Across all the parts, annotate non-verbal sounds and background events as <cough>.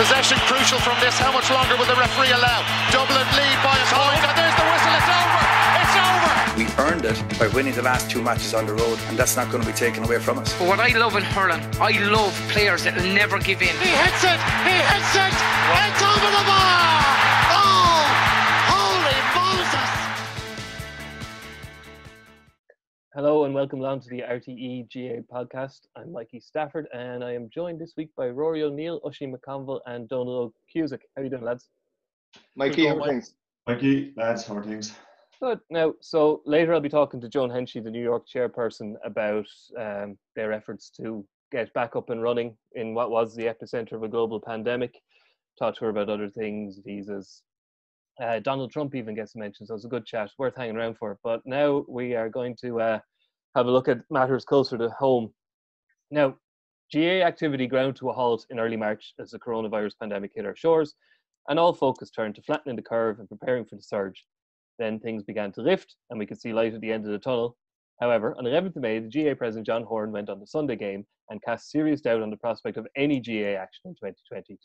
Possession crucial from this. How much longer will the referee allow? Dublin lead by a point. point, and there's the whistle. It's over. It's over. We earned it by winning the last two matches on the road, and that's not going to be taken away from us. But what I love in hurling, I love players that will never give in. He hits it. He hits it. It's over the bar. Hello and welcome along to the RTE GAA podcast. I'm Mikey Stafford and I am joined this week by Rory O'Neill, Oisin McConville, and Donald Cusack. How are you doing, lads? Mikey, how are things? Mikey, lads, how are things? Good. Now, so later I'll be talking to Joan Henchy, the New York chairperson, about um, their efforts to get back up and running in what was the epicenter of a global pandemic. Talk to her about other things, visas. Uh, Donald Trump even gets mentioned, so it's a good chat, worth hanging around for. But now we are going to uh, have a look at matters closer to home. Now, GAA activity ground to a halt in early March as the coronavirus pandemic hit our shores, and all focus turned to flattening the curve and preparing for the surge. Then things began to lift, and we could see light at the end of the tunnel. However, on 11th of May, the GAA president John Horan went on the Sunday game and cast serious doubt on the prospect of any GAA action in 2020.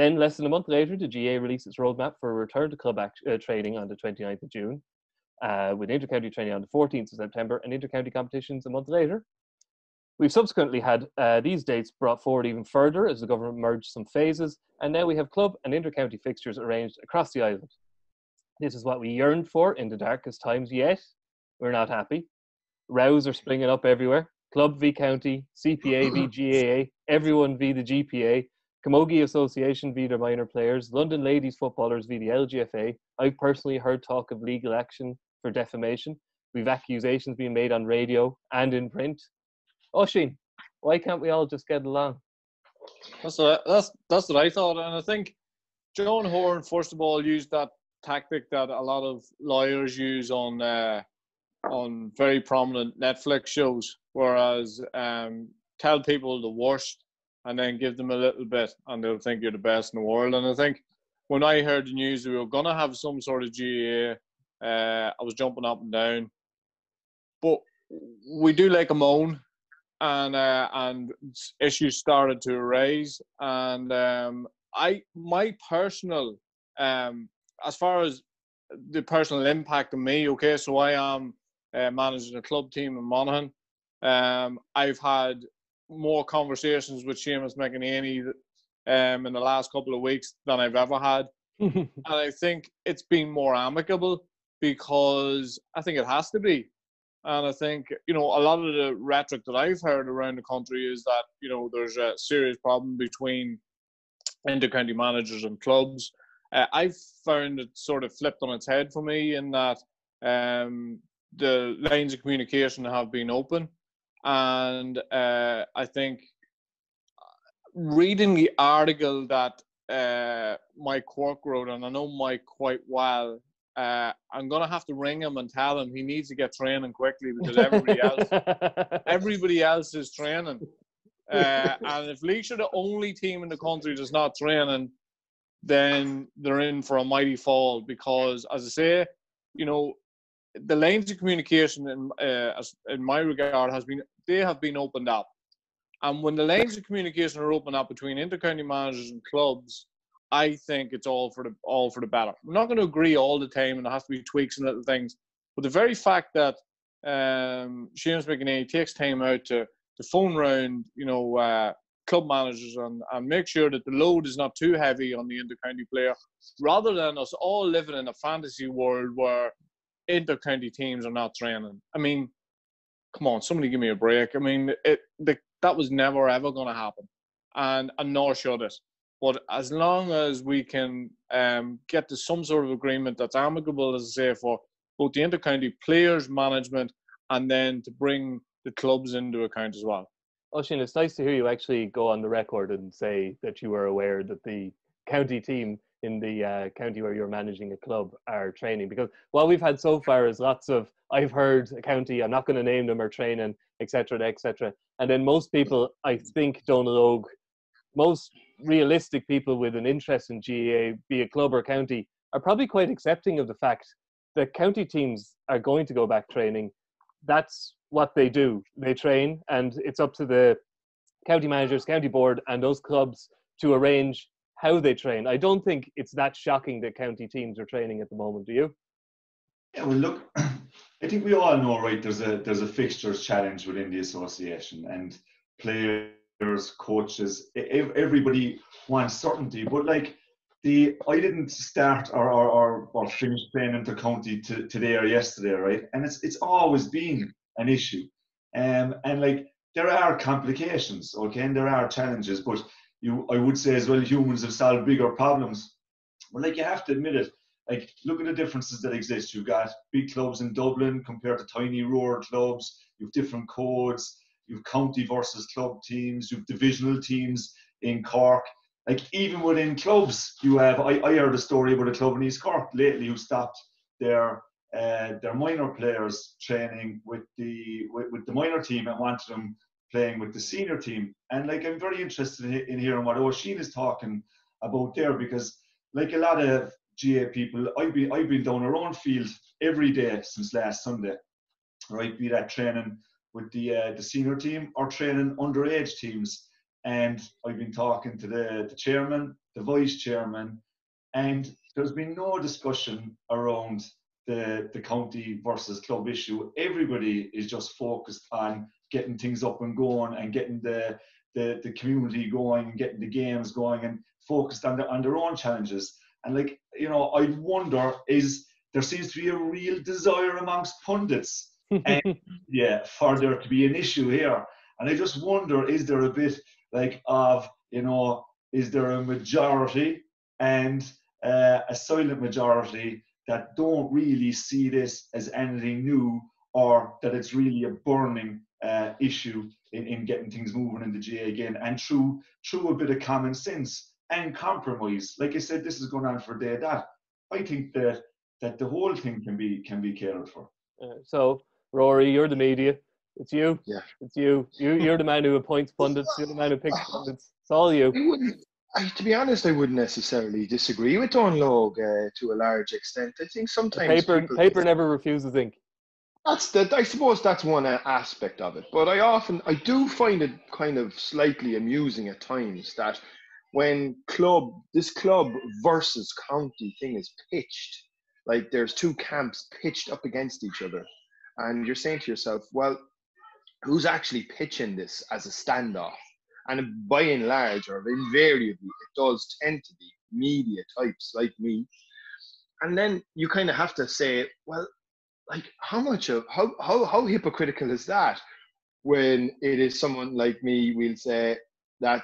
Then, less than a month later, the GAA released its roadmap for a return to club act- uh, training on the 29th of June, uh, with intercounty training on the 14th of September and intercounty competitions a month later. We've subsequently had uh, these dates brought forward even further as the government merged some phases, and now we have club and intercounty fixtures arranged across the island. This is what we yearned for in the darkest times, yet we're not happy. Rows are springing up everywhere. Club v county, CPA v GAA, everyone v the GPA, Camogie Association v their minor players, London ladies footballers v the LGFA. I've personally heard talk of legal action for defamation. We've accusations being made on radio and in print. Oisin, why can't we all just get along? That's what, that's that's what I thought, and I think John Horan first of all used that tactic that a lot of lawyers use on uh, on very prominent Netflix shows, whereas um, tell people the worst and then give them a little bit, and they'll think you're the best in the world. And I think when I heard the news we were gonna have some sort of GAA, uh, I was jumping up and down. But we do like a moan, and uh, and issues started to arise. And um, I, my personal, um, as far as the personal impact on me, okay, so I am uh, managing a club team in Monaghan. Um, I've had more conversations with Seamus McEnaney um, in the last couple of weeks than I've ever had. <laughs> and I think it's been more amicable because I think it has to be. And I think, you know, a lot of the rhetoric that I've heard around the country is that, you know, there's a serious problem between intercounty managers and clubs. Uh, I've found it sort of flipped on its head for me in that um, the lines of communication have been open. And uh, I think reading the article that uh, Mike Quirke wrote, and I know Mike quite well, uh, I'm gonna have to ring him and tell him he needs to get training quickly because everybody else, <laughs> everybody else is training. Uh, and if Laois are the only team in the country that's not training, then they're in for a mighty fall. Because, as I say, you know, the lanes of communication in uh, in my regard has been they have been opened up, and when the lanes of communication are opened up between intercounty managers and clubs, I think it's all for the all for the better. I'm not going to agree all the time, and there has to be tweaks and little things. But the very fact that um, Seamus McEnaney takes time out to to phone round, you know, uh, club managers and, and make sure that the load is not too heavy on the intercounty player, rather than us all living in a fantasy world where intercounty teams are not training. I mean, come on, somebody give me a break. I mean, it the, that was never ever going to happen, and and nor should it. But as long as we can um, get to some sort of agreement that's amicable, as I say, for both the intercounty players, management, and then to bring the clubs into account as well. Oisin, it's nice to hear you actually go on the record and say that you were aware that the county team in the uh, county where you're managing a club are training because what we've had so far is lots of I've heard a county I'm not going to name them are training etc etc and then most people I think don't log. most realistic people with an interest in GAA be it club or county are probably quite accepting of the fact that county teams are going to go back training that's what they do they train and it's up to the county managers county board and those clubs to arrange how they train. I don't think it's that shocking that county teams are training at the moment. Do you? Yeah, well, look, <clears throat> I think we all know, right? There's a there's a fixtures challenge within the association, and players, coaches, everybody wants certainty. But like the, I didn't start or or, or, or finish playing inter county to, today or yesterday, right? And it's it's always been an issue, um, and like there are complications, okay, and there are challenges, but you, I would say as well, humans have solved bigger problems. But like you have to admit it. Like, look at the differences that exist. You've got big clubs in Dublin compared to tiny rural clubs. You've different codes. You've county versus club teams. You've divisional teams in Cork. Like even within clubs, you have. I, I heard a story about a club in East Cork lately who stopped their uh, their minor players training with the with, with the minor team and wanted them playing with the senior team. And like I'm very interested in, in hearing what Oisin is talking about there because like a lot of GAA people, I've been I've been down around field every day since last Sunday. Right, be that training with the uh, the senior team or training underage teams. And I've been talking to the, the chairman, the vice chairman, and there's been no discussion around the, the county versus club issue. Everybody is just focused on getting things up and going and getting the the, the community going, and getting the games going, and focused on, the, on their own challenges. And like you know, I wonder is there seems to be a real desire amongst pundits, and, <laughs> yeah, for there to be an issue here. And I just wonder, is there a bit like of you know, is there a majority and uh, a silent majority that don't really see this as anything new or that it's really a burning uh, issue in, in getting things moving in the GAA again and through through a bit of common sense and compromise. Like I said, this is going on for a day that. I think that that the whole thing can be can be cared for. Uh, so Rory, you're the media. It's you. Yeah. It's you. You you're the man who appoints pundits. You're the man who picks <laughs> pundits. It's all you. I wouldn't. I, to be honest, I wouldn't necessarily disagree with Donal Óg uh, to a large extent. I think sometimes the paper paper never refuses ink. That's the, I suppose that's one aspect of it. But I often, I do find it kind of slightly amusing at times that when club, this club versus county thing is pitched, like there's two camps pitched up against each other. And you're saying to yourself, well, who's actually pitching this as a standoff? And by and large, or invariably, it does tend to be media types like me. And then you kind of have to say, well, like how much of how how how hypocritical is that when it is someone like me we'll say that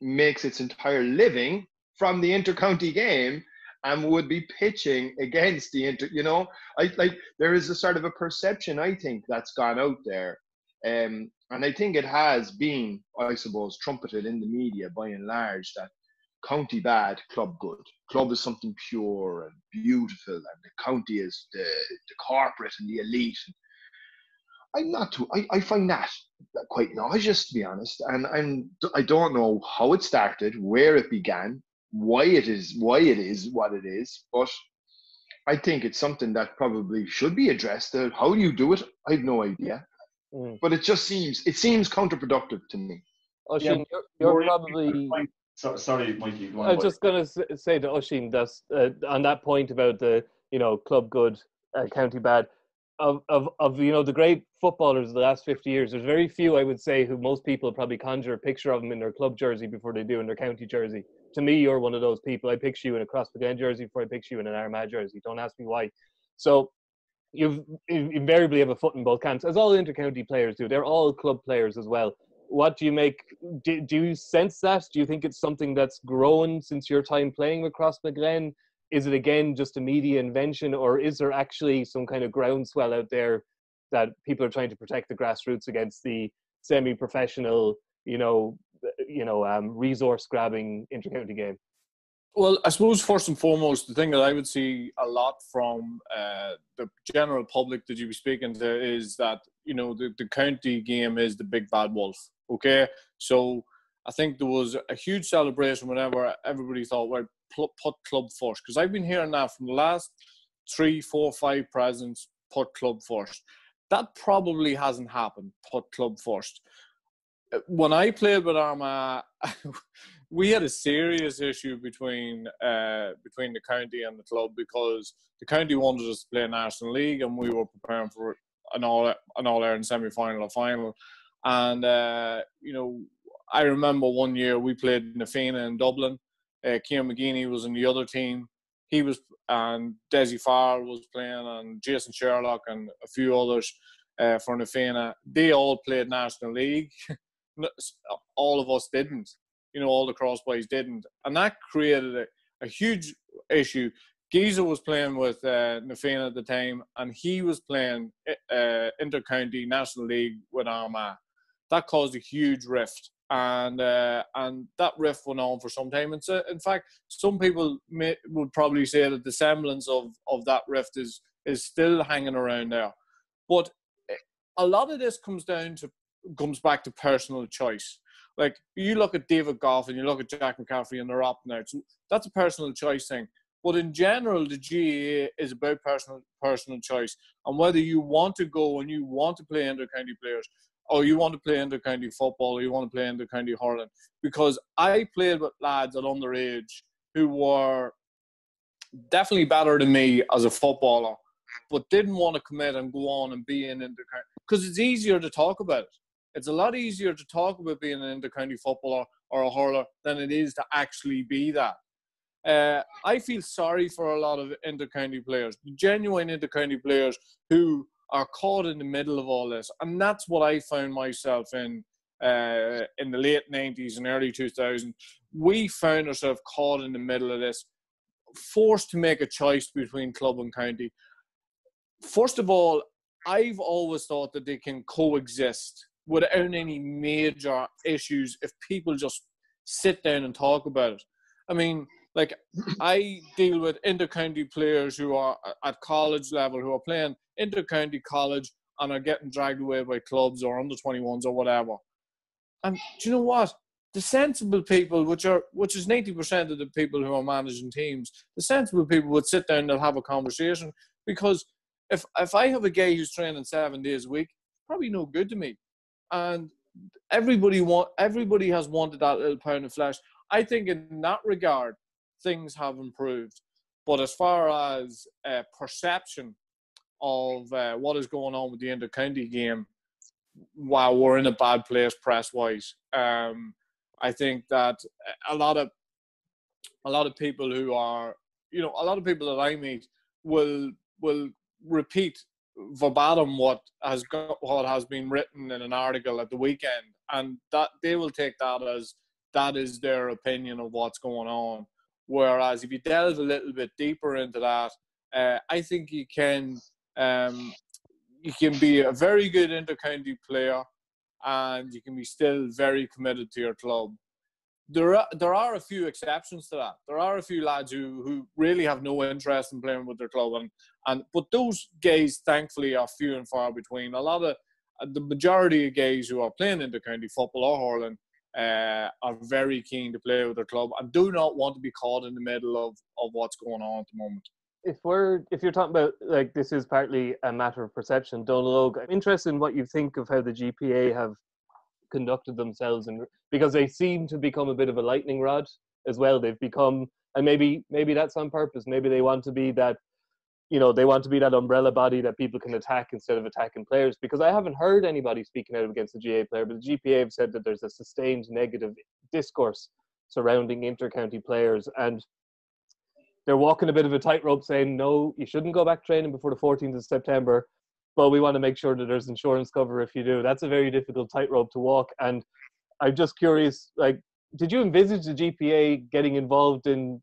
makes its entire living from the intercounty game and would be pitching against the inter you know? I like there is a sort of a perception i think that's gone out there. Um, and i think it has been i suppose trumpeted in the media by and large that county bad, club good. Club is something pure and beautiful, and the county is the, the corporate and the elite. I'm not too. I, I find that quite nauseous, to be honest. And I'm. I don't know how it started, where it began, why it is, why it is what it is. But I think it's something that probably should be addressed. Uh, how do you do it? I have no idea. Mm. But it just seems it seems counterproductive to me. Oh, yeah, you're, you're probably so, sorry, Mikey. I was just going to say to Oisin that uh, on that point about the you know club good, uh, county bad. Of, of, of you know the great footballers of the last 50 years there's very few i would say who most people probably conjure a picture of them in their club jersey before they do in their county jersey. To me you're one of those people. I picture you in a crossback jersey before i picture you in an armagh jersey. Don't ask me why. So you've you invariably have a foot in both camps as all intercounty players do. They're all club players as well what do you make? Do, do you sense that? Do you think it's something that's grown since your time playing with Crossmaglen? Is it again just a media invention, or is there actually some kind of groundswell out there that people are trying to protect the grassroots against the semi-professional, you know, you know, um, resource-grabbing intercounty game? Well, I suppose first and foremost, the thing that I would see a lot from uh, the general public that you be speaking to is that you know the, the county game is the big bad wolf. Okay, so I think there was a huge celebration whenever everybody thought, well, put club first. Because I've been hearing that from the last three, four, five presidents, put club first. That probably hasn't happened, put club first. When I played with Armagh, <laughs> we had a serious issue between uh, between the county and the club because the county wanted us to play in National League and we were preparing for an all an all Ireland semi final or final, and uh, you know I remember one year we played in the Fina in Dublin. Uh, Kieran McGeeney was in the other team. He was and Dessie Farrell was playing and Jason Sherlock and a few others uh, for Na Fianna. They all played National League. <laughs> all of us didn't. You know, all the crossboys didn't, and that created a, a huge issue. Geezer was playing with uh, Na Fianna at the time, and he was playing uh, intercounty National League with Armagh. That caused a huge rift, and uh, and that rift went on for some time. And so, in fact, some people may, would probably say that the semblance of, of that rift is is still hanging around there. But eh, a lot of this comes down to comes back to personal choice. Like you look at David Gough and you look at Jack McCaffrey and they're up now. So that's a personal choice thing. But in general, the GAA is about personal personal choice and whether you want to go and you want to play inter-county players, or you want to play inter-county football, or you want to play inter-county hurling. Because I played with lads at underage who were definitely better than me as a footballer, but didn't want to commit and go on and be in inter-county because it's easier to talk about it. It's a lot easier to talk about being an intercounty footballer or a hurler than it is to actually be that. Uh, I feel sorry for a lot of intercounty players, genuine intercounty players who are caught in the middle of all this, and that's what I found myself in uh, in the late '90s and early 2000s. We found ourselves caught in the middle of this, forced to make a choice between club and county. First of all, I've always thought that they can coexist without any major issues if people just sit down and talk about it. I mean, like I deal with intercounty players who are at college level who are playing intercounty college and are getting dragged away by clubs or under 21s or whatever. And do you know what? The sensible people, which are which is 90% of the people who are managing teams, the sensible people would sit down and have a conversation because if if I have a guy who's training seven days a week, probably no good to me and everybody want everybody has wanted that little pound of flesh. I think in that regard, things have improved. But as far as uh, perception of uh, what is going on with the inter-county game, while we're in a bad place press-wise, um, I think that a lot of a lot of people who are, you know, a lot of people that I meet will will repeat verbatim what has got, what has been written in an article at the weekend, and that they will take that as that is their opinion of what's going on. Whereas if you delve a little bit deeper into that, uh, I think you can um, you can be a very good intercounty player, and you can be still very committed to your club there are there are a few exceptions to that. There are a few lads who, who really have no interest in playing with their club, and and but those gays thankfully are few and far between. A lot of the majority of gays who are playing in the county football or hurling uh, are very keen to play with their club and do not want to be caught in the middle of, of what's going on at the moment. If we're if you're talking about like this is partly a matter of perception, Donald I'm interested in what you think of how the GPA have conducted themselves and because they seem to become a bit of a lightning rod as well. They've become and maybe maybe that's on purpose. Maybe they want to be that you know they want to be that umbrella body that people can attack instead of attacking players because i haven't heard anybody speaking out against the GAA player but the gpa have said that there's a sustained negative discourse surrounding intercounty players and they're walking a bit of a tightrope saying no you shouldn't go back training before the 14th of september but we want to make sure that there's insurance cover if you do. That's a very difficult tightrope to walk. And I'm just curious, like, did you envisage the GPA getting involved in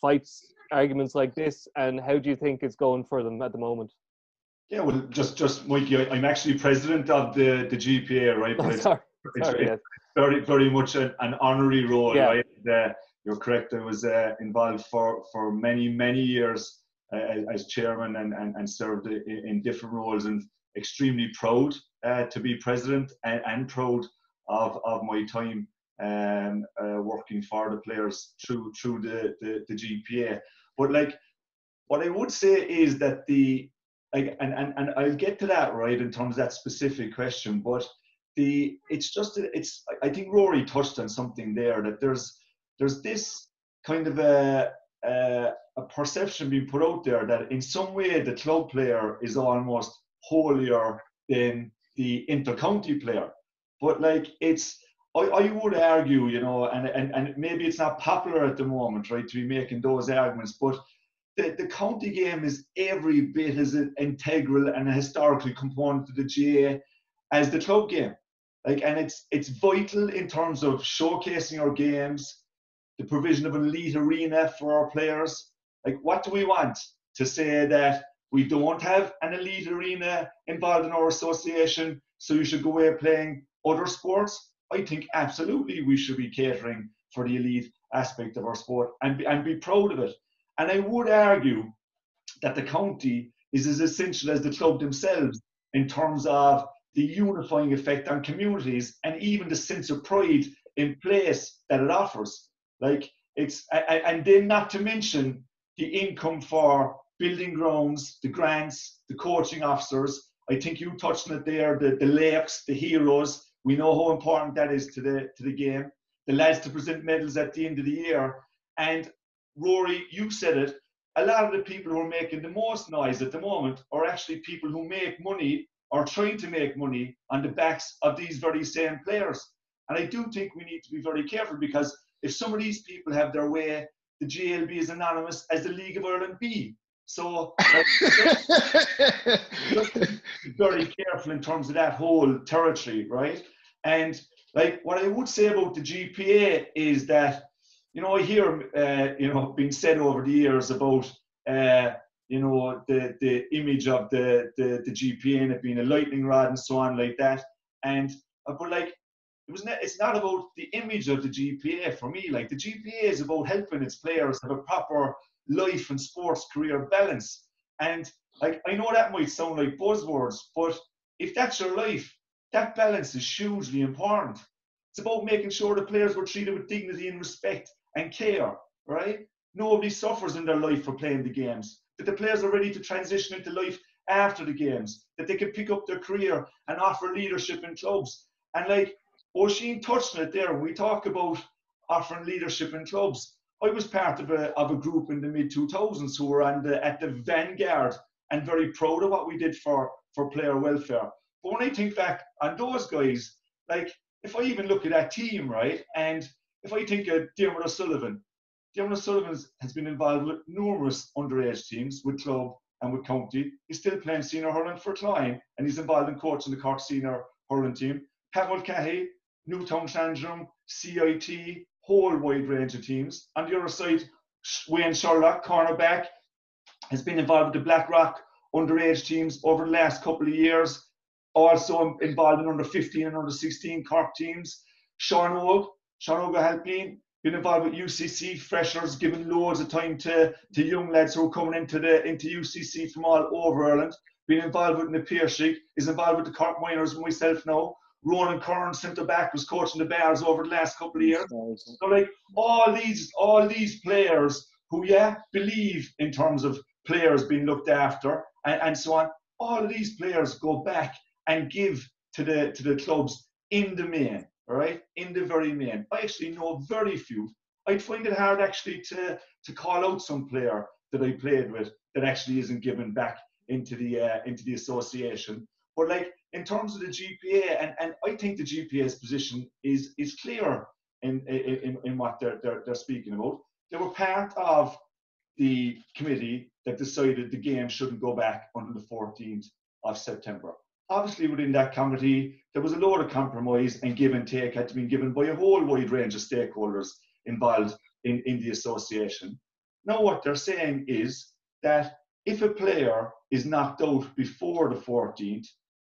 fights, arguments like this, and how do you think it's going for them at the moment? Yeah, well, just just Mikey, I'm actually president of the the GPA, right? But it's, <laughs> sorry. it's, sorry, it's very very much an, an honorary role, Yeah. right? Uh, you're correct. I was uh, involved for for many many years uh, as chairman and, and, and served in, in different roles and extremely proud uh, to be president and, and proud of, of my time um, uh, working for the players through through the, the, the GPA. But like what I would say is that the like and, and, and I'll get to that right in terms of that specific question, but the it's just it's I think Rory touched on something there that there's there's this kind of a, a, a perception being put out there that in some way the club player is almost holier than the intercounty player. But like it's I, I would argue, you know, and, and, and maybe it's not popular at the moment, right, to be making those arguments, but the, the county game is every bit as integral and a historical component to the GAA as the club game. Like, and it's it's vital in terms of showcasing our games, the provision of an elite arena for our players. Like, what do we want to say that we don't have an elite arena involved in our association, so you should go away playing other sports? I think absolutely we should be catering for the elite aspect of our sport and be, and be proud of it. And I would argue that the county is as essential as the club themselves in terms of the unifying effect on communities and even the sense of pride in place that it offers. Like it's and then not to mention the income for building grounds, the grants, the coaching officers. I think you touched on it there, the, the layups, the heroes. We know how important that is to the to the game. The lads to present medals at the end of the year. And Rory, you said it. A lot of the people who are making the most noise at the moment are actually people who make money or trying to make money on the backs of these very same players. And I do think we need to be very careful because if some of these people have their way, the GLB is anonymous as the League of Ireland B. So like, <laughs> very careful in terms of that whole territory, right? And like what I would say about the GPA is that, you know, I hear, uh, you know, being said over the years about uh, you know, the, the image of the, the, the GPA and it being a lightning rod and so on like that. And, uh, but like, it was it's not about the image of the GPA for me. Like the GPA is about helping its players have a proper life and sports career balance. And like, I know that might sound like buzzwords, but if that's your life, that balance is hugely important. It's about making sure the players were treated with dignity and respect and care, right? Nobody suffers in their life for playing the games that the players are ready to transition into life after the games, that they can pick up their career and offer leadership in clubs. And like Oisin touched on it there, we talk about offering leadership in clubs, I was part of a, of a group in the mid 2000s who were the, at the vanguard and very proud of what we did for, for player welfare. But when I think back on those guys, like if I even look at that team, right, and if I think of Diarmuid O'Sullivan, Diarmuid O'Sullivan has been involved with numerous underage teams, with club and with county. He's still playing senior hurling for Cloyne, and he's involved in coaching the Cork senior hurling team. Pat Mulcahy, Newtown Shandrum, CIT, whole wide range of teams. On the other side, Wayne Sherlock, cornerback, has been involved with the Blackrock underage teams over the last couple of years. Also involved in under 15 and under 16 Cork teams. Sean Og, Sean Og has been involved with UCC freshers, giving loads of time to, to young lads who are coming into the into UCC from all over Ireland. Been involved with Piercy, is involved with the Cork Minors and myself now. Ronan Curran, centre back, was coaching the Barrs over the last couple of years. So like all these all these players who yeah believe in terms of players being looked after and, and so on. All of these players go back and give to the to the clubs in the main all right, in the very main. I actually know very few. I'd find it hard actually to, to call out some player that I played with that actually isn't given back into the uh, into the association. But like in terms of the GPA, and, and I think the GPA's position is is clear in in, in what they're, they're they're speaking about. They were part of the committee that decided the game shouldn't go back until the 14th of September obviously within that committee, there was a lot of compromise and give and take had to be given by a whole wide range of stakeholders involved in, in the association. Now, what they're saying is that if a player is knocked out before the 14th,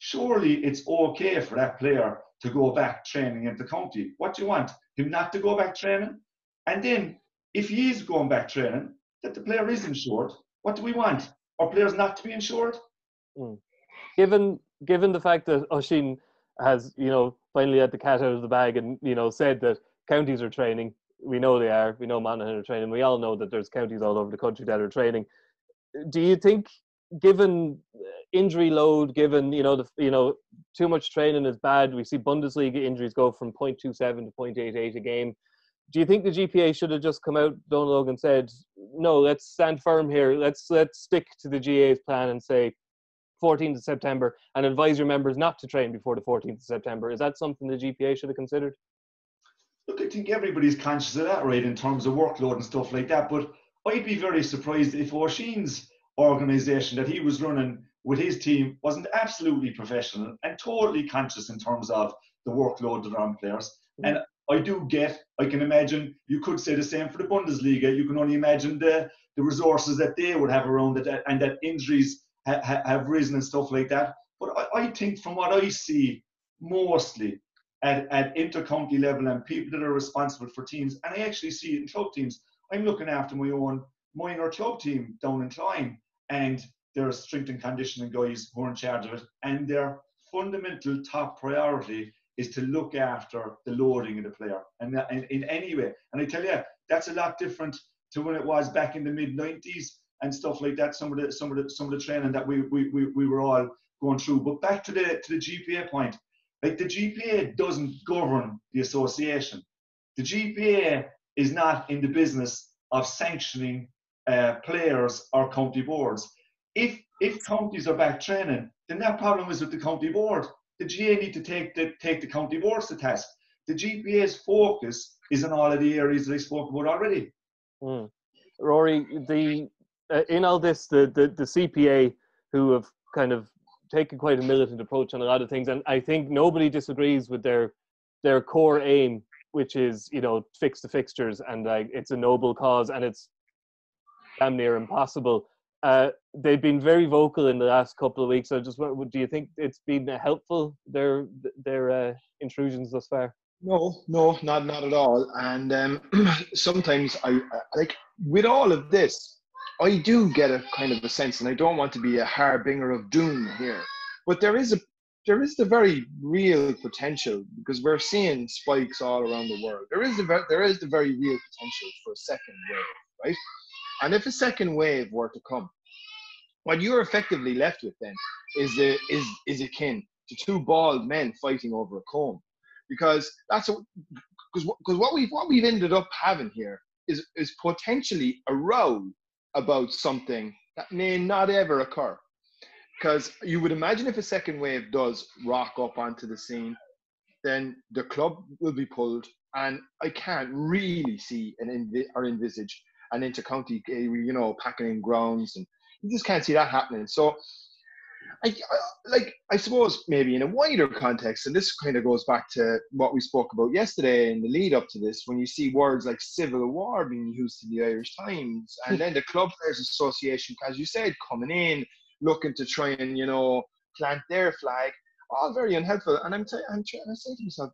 surely it's okay for that player to go back training in the county. What do you want? Him not to go back training? And then, if he is going back training, that the player is insured. What do we want? Are players not to be insured? Mm. Given given the fact that Oisin has, you know, finally had the cat out of the bag and, you know, said that counties are training, we know they are, we know Monaghan are training, we all know that there's counties all over the country that are training. Do you think, given injury load, given, you know, the, you know, too much training is bad, we see Bundesliga injuries go from 0.27 to 0.88 a game. do you think the GPA should have just come out, Donald Logan said, no, let's stand firm here. Let's let's stick to the GAA's plan and say 14th of September and advise your members not to train before the 14th of September. Is that something the GPA should have considered? Look, I think everybody's conscious of that, right, in terms of workload and stuff like that. But I'd be very surprised if Oisin's organisation that he was running with his team wasn't absolutely professional and totally conscious in terms of the workload that are on players. Mm. And I do get, I can imagine, you could say the same for the Bundesliga. You can only imagine the, the resources that they would have around it and that injuries ha, ha, have risen and stuff like that. But I, I think from what I see, mostly at, at inter-county level and people that are responsible for teams, and I actually see it in club teams. I'm looking after my own minor club team down in Cloyne, and there are strength and conditioning guys who are in charge of it, and their fundamental top priority is to look after the loading of the player and in, in any way. And I tell you, that's a lot different to when it was back in the mid 90s and stuff like that. Some of the some of the some of the training that we we, we, we were all going through. But back to the to the GPA point, like the GPA doesn't govern the association. The GPA is not in the business of sanctioning uh, players or county boards. If if counties are back training, then that problem is with the county board the GAA need to take the take the county boards to test. The GPA's focus is in all of the areas that I spoke about already. Mm. Rory, the uh, in all this, the, the the CPA who have kind of taken quite a militant approach on a lot of things, and I think nobody disagrees with their their core aim, which is you know fix the fixtures, and like it's a noble cause, and it's damn near impossible. Uh, they've been very vocal in the last couple of weeks. I just do you think it's been helpful their their uh, intrusions thus far? No, no, not not at all. And um, <clears throat> sometimes I, I like with all of this, I do get a kind of a sense, and I don't want to be a harbinger of doom here, but there is a there is the very real potential because we're seeing spikes all around the world. There is the there is the very real potential for a second wave, right? And if a second wave were to come, what you're effectively left with then is is is akin to two bald men fighting over a comb, because that's because because what we've what we've ended up having here is is potentially a row about something that may not ever occur. Because you would imagine if a second wave does rock up onto the scene, then the club will be pulled, and I can't really see an envi- or envisage an inter-county, eh, you know, packing in grounds, and you just can't see that happening. So, I, I, like I suppose maybe in a wider context, and this kind of goes back to what we spoke about yesterday in the lead up to this, when you see words like civil war being used in the Irish Times, and hmm. then the Club Players Association, as you said, coming in looking to try and you know plant their flag, all very unhelpful. And I'm, t- I'm trying to say to myself,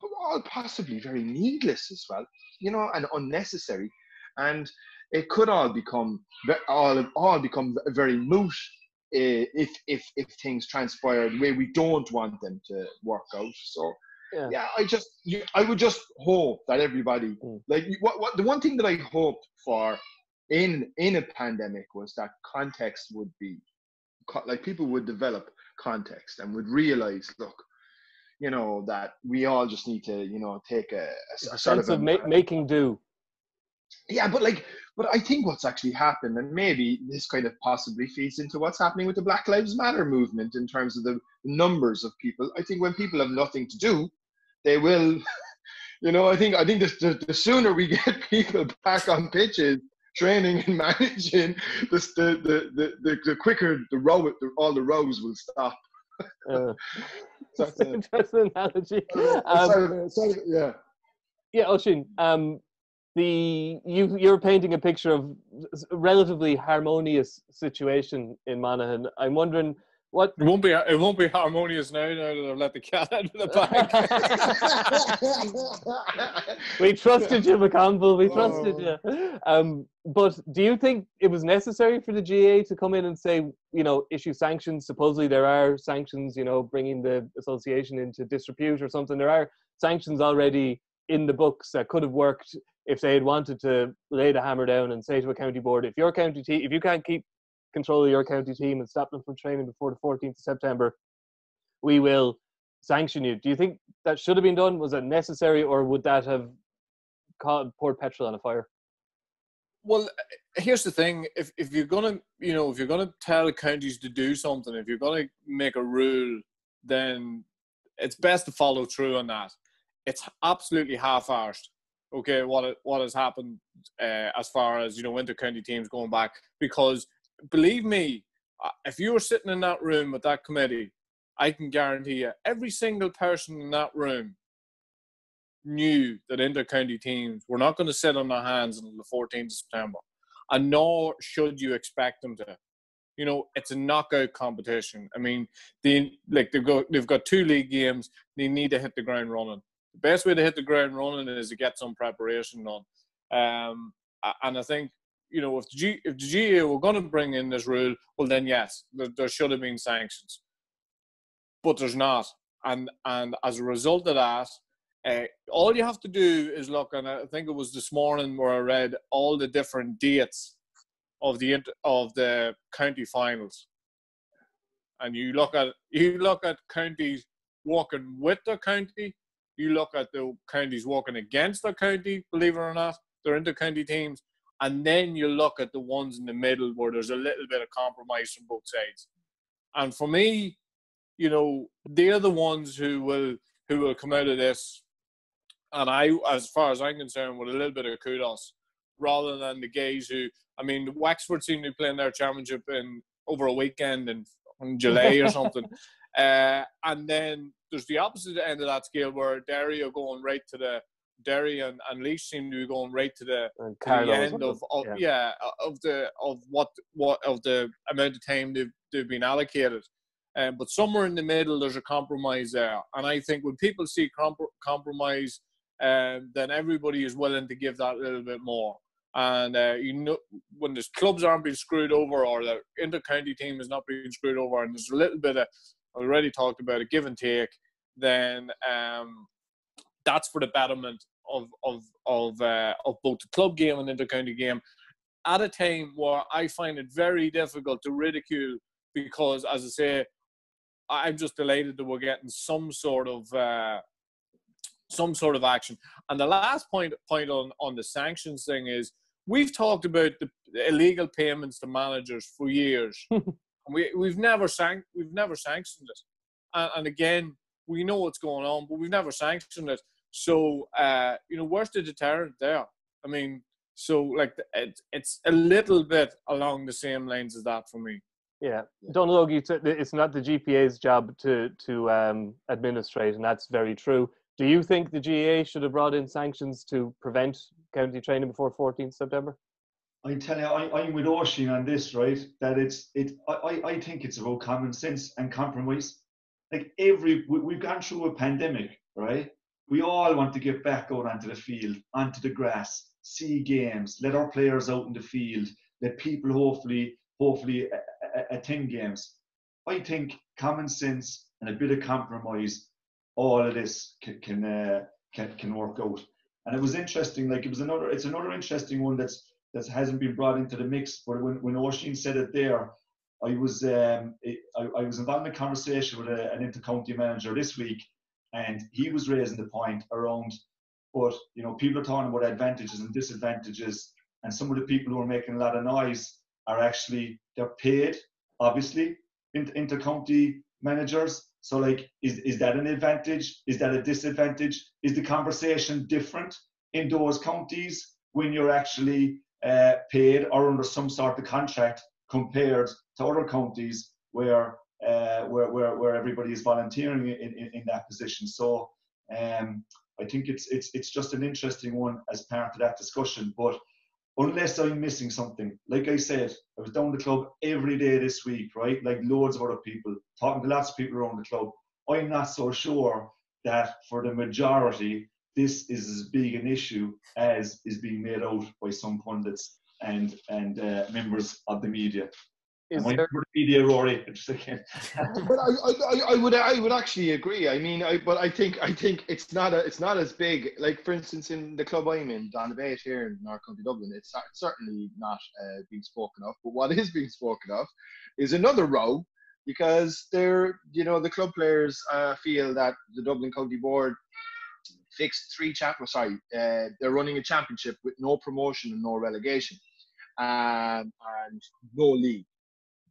but all possibly very needless as well, you know, and unnecessary and it could all become all all become very moot if if if things transpire the way we don't want them to work out. So yeah, yeah I just you, I would just hope that everybody mm. like what what the one thing that I hoped for in in a pandemic was that context would be like people would develop context and would realize look you know that we all just need to you know take a, a, a sense of, of ma- making do yeah, but like, but I think what's actually happened, and maybe this kind of possibly feeds into what's happening with the Black Lives Matter movement in terms of the numbers of people. I think when people have nothing to do, they will, <laughs> you know, I think I think the, the sooner we <laughs> get people back on pitches, training and <laughs> managing, the the the the, the quicker the row the, all the rows will stop. Uh, that's an interesting analogy. Um, sorry, sorry, yeah. Yeah, Oisin, um, the you you're painting a picture of a relatively harmonious situation in Monaghan. I'm wondering what it won't be. It won't be harmonious now. Now that I've let the cat <laughs> out of the bag. <laughs> we trusted you, McConville. We trusted oh. you. Um, but do you think it was necessary for the GAA to come in and say, you know, issue sanctions? Supposedly there are sanctions. You know, bringing the association into disrepute or something. There are sanctions already in the books that could have worked if they had wanted to lay the hammer down and say to a county board, if your county team, if you can't keep control of your county team and stop them from training before the 14th of September, we will sanction you. Do you think that should have been done? Was it necessary, or would that have poured petrol on a fire. Well, here's the thing: if if you're gonna, you know, if you're gonna tell counties to do something, if you're gonna make a rule, then it's best to follow through on that. It's absolutely half-arsed. Okay, what what has happened uh, as far as you know inter-county teams going back? Because believe me, uh, if you were sitting in that room with that committee, I can guarantee you, every single person in that room knew that inter-county teams were not going to sit on their hands until the 14th of September, and nor should you expect them to. You know, it's a knockout competition. I mean, they like they've got they've got two league games. They need to hit the ground running. The best way to hit the ground running is to get some preparation on. Um, and I think you know if the, G, if the GAA were going to bring in this rule, well then yes, there, there should have been sanctions, but there's not. And and as a result of that, uh, all you have to do is look, and I think it was this morning where I read all the different dates of the of the county finals, and you look at you look at counties walking with the county, you look at the counties working against the county. Believe it or not, they're inter county teams, and then you look at the ones in the middle where there's a little bit of compromise from both sides. And for me, you know, they're the ones who will who will come out of this and I, as far as I'm concerned, with a little bit of kudos rather than the guys who, I mean, Wexford seem to be playing their championship in over a weekend in, in July or something. <laughs> Uh, and then there's the opposite end of that scale where Derry are going right to the Derry and, and Laois seem to be going right to the, to the end of, of yeah. yeah. of the of what what of the amount of time they've they've been allocated. Um, but somewhere in the middle, there's a compromise there, and I think when people see comp- compromise um, then everybody is willing to give that a little bit more. And uh, you know, when the clubs aren't being screwed over or the inter-county team is not being screwed over, and there's a little bit of already talked about a give and take, then um, that's for the betterment of of of uh, of both the club game and the county game. At a time where I find it very difficult to ridicule because, as I say, I'm just delighted that we're getting some sort of uh, some sort of action. And the last point point on on the sanctions thing is we've talked about the illegal payments to managers for years. <laughs> we we've never sank we've never sanctioned it. And, and, again, we know what's going on, but we've never sanctioned it. So uh, you know, where's the deterrent there? I mean, so like it, it's a little bit along the same lines as that for me. Yeah, Donald it's not the GPA's job to to um, administrate, and that's very true. Do you think the GAA should have brought in sanctions to prevent county training before 14th September? I tell you, I, I'm with Oisín on this, right? That it's it. I, I think it's about common sense and compromise. Like every we, we've gone through a pandemic, right? We all want to get back out onto the field, onto the grass, see games, let our players out in the field, let people hopefully hopefully attend games. I think common sense and a bit of compromise all of this can can, uh, can can work out. And it was interesting. Like it was another. It's another interesting one that's that hasn't been brought into the mix. But when when Oisín said it there, I was um, I, I was involved in a conversation with a, an intercounty manager this week, and he was raising the point around. But you know, people are talking about advantages and disadvantages, and some of the people who are making a lot of noise are actually they're paid, obviously, intercounty managers so like, is, is that an advantage? Is that a disadvantage? Is the conversation different in those counties when you're actually uh, paid or under some sort of contract compared to other counties where uh, where, where, where everybody is volunteering in, in, in that position. So um, I think it's it's it's just an interesting one as part of that discussion. But unless I'm missing something. Like I said, I was down the club every day this week, right? Like loads of other people, talking to lots of people around the club. I'm not so sure that for the majority, this is as big an issue as is being made out by some pundits and and uh, members of the media. Is there... the media, Rory? <laughs> <laughs> but I, I, I would, I would actually agree. I mean, I, but I think, I think it's not a, it's not as big. Like for instance, in the club I'm in, Donabate here in North County Dublin, it's certainly not uh, being spoken of. But what is being spoken of is another row because they're, you know, the club players uh, feel that the Dublin County Board fixed three champ. Sorry, uh, they're running a championship with no promotion and no relegation, um, and no league.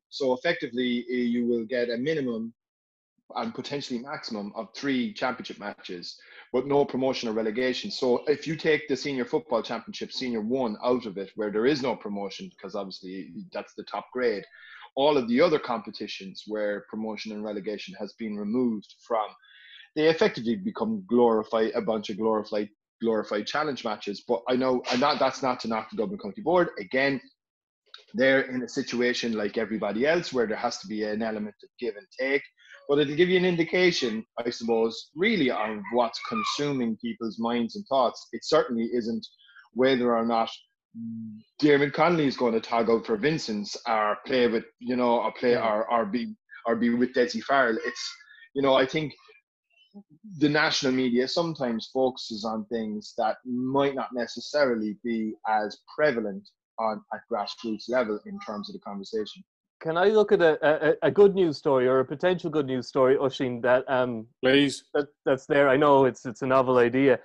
So effectively, eh, you will get a minimum and potentially maximum of three championship matches, but no promotion or relegation. So if you take the senior football championship, senior one, out of it, where there is no promotion, because obviously that's the top grade, all of the other competitions where promotion and relegation has been removed from, they effectively become glorified a bunch of glorified glorified challenge matches. But I know, and not that's not to knock the Dublin County Board. Again, they're in a situation like everybody else where there has to be an element of give and take but it'll give you an indication, I suppose, really on what's consuming people's minds and thoughts. It certainly isn't whether or not Diarmuid Connolly is going to tag out for Vincent's or play with, you know, or play or, or be or be with Dessie Farrell. It's, you know, I think the national media sometimes focuses on things that might not necessarily be as prevalent on at grassroots level in terms of the conversation can I look at a, a, a, good news story or a potential good news story, Oisín, that um please that, that's there? I know it's it's a novel idea.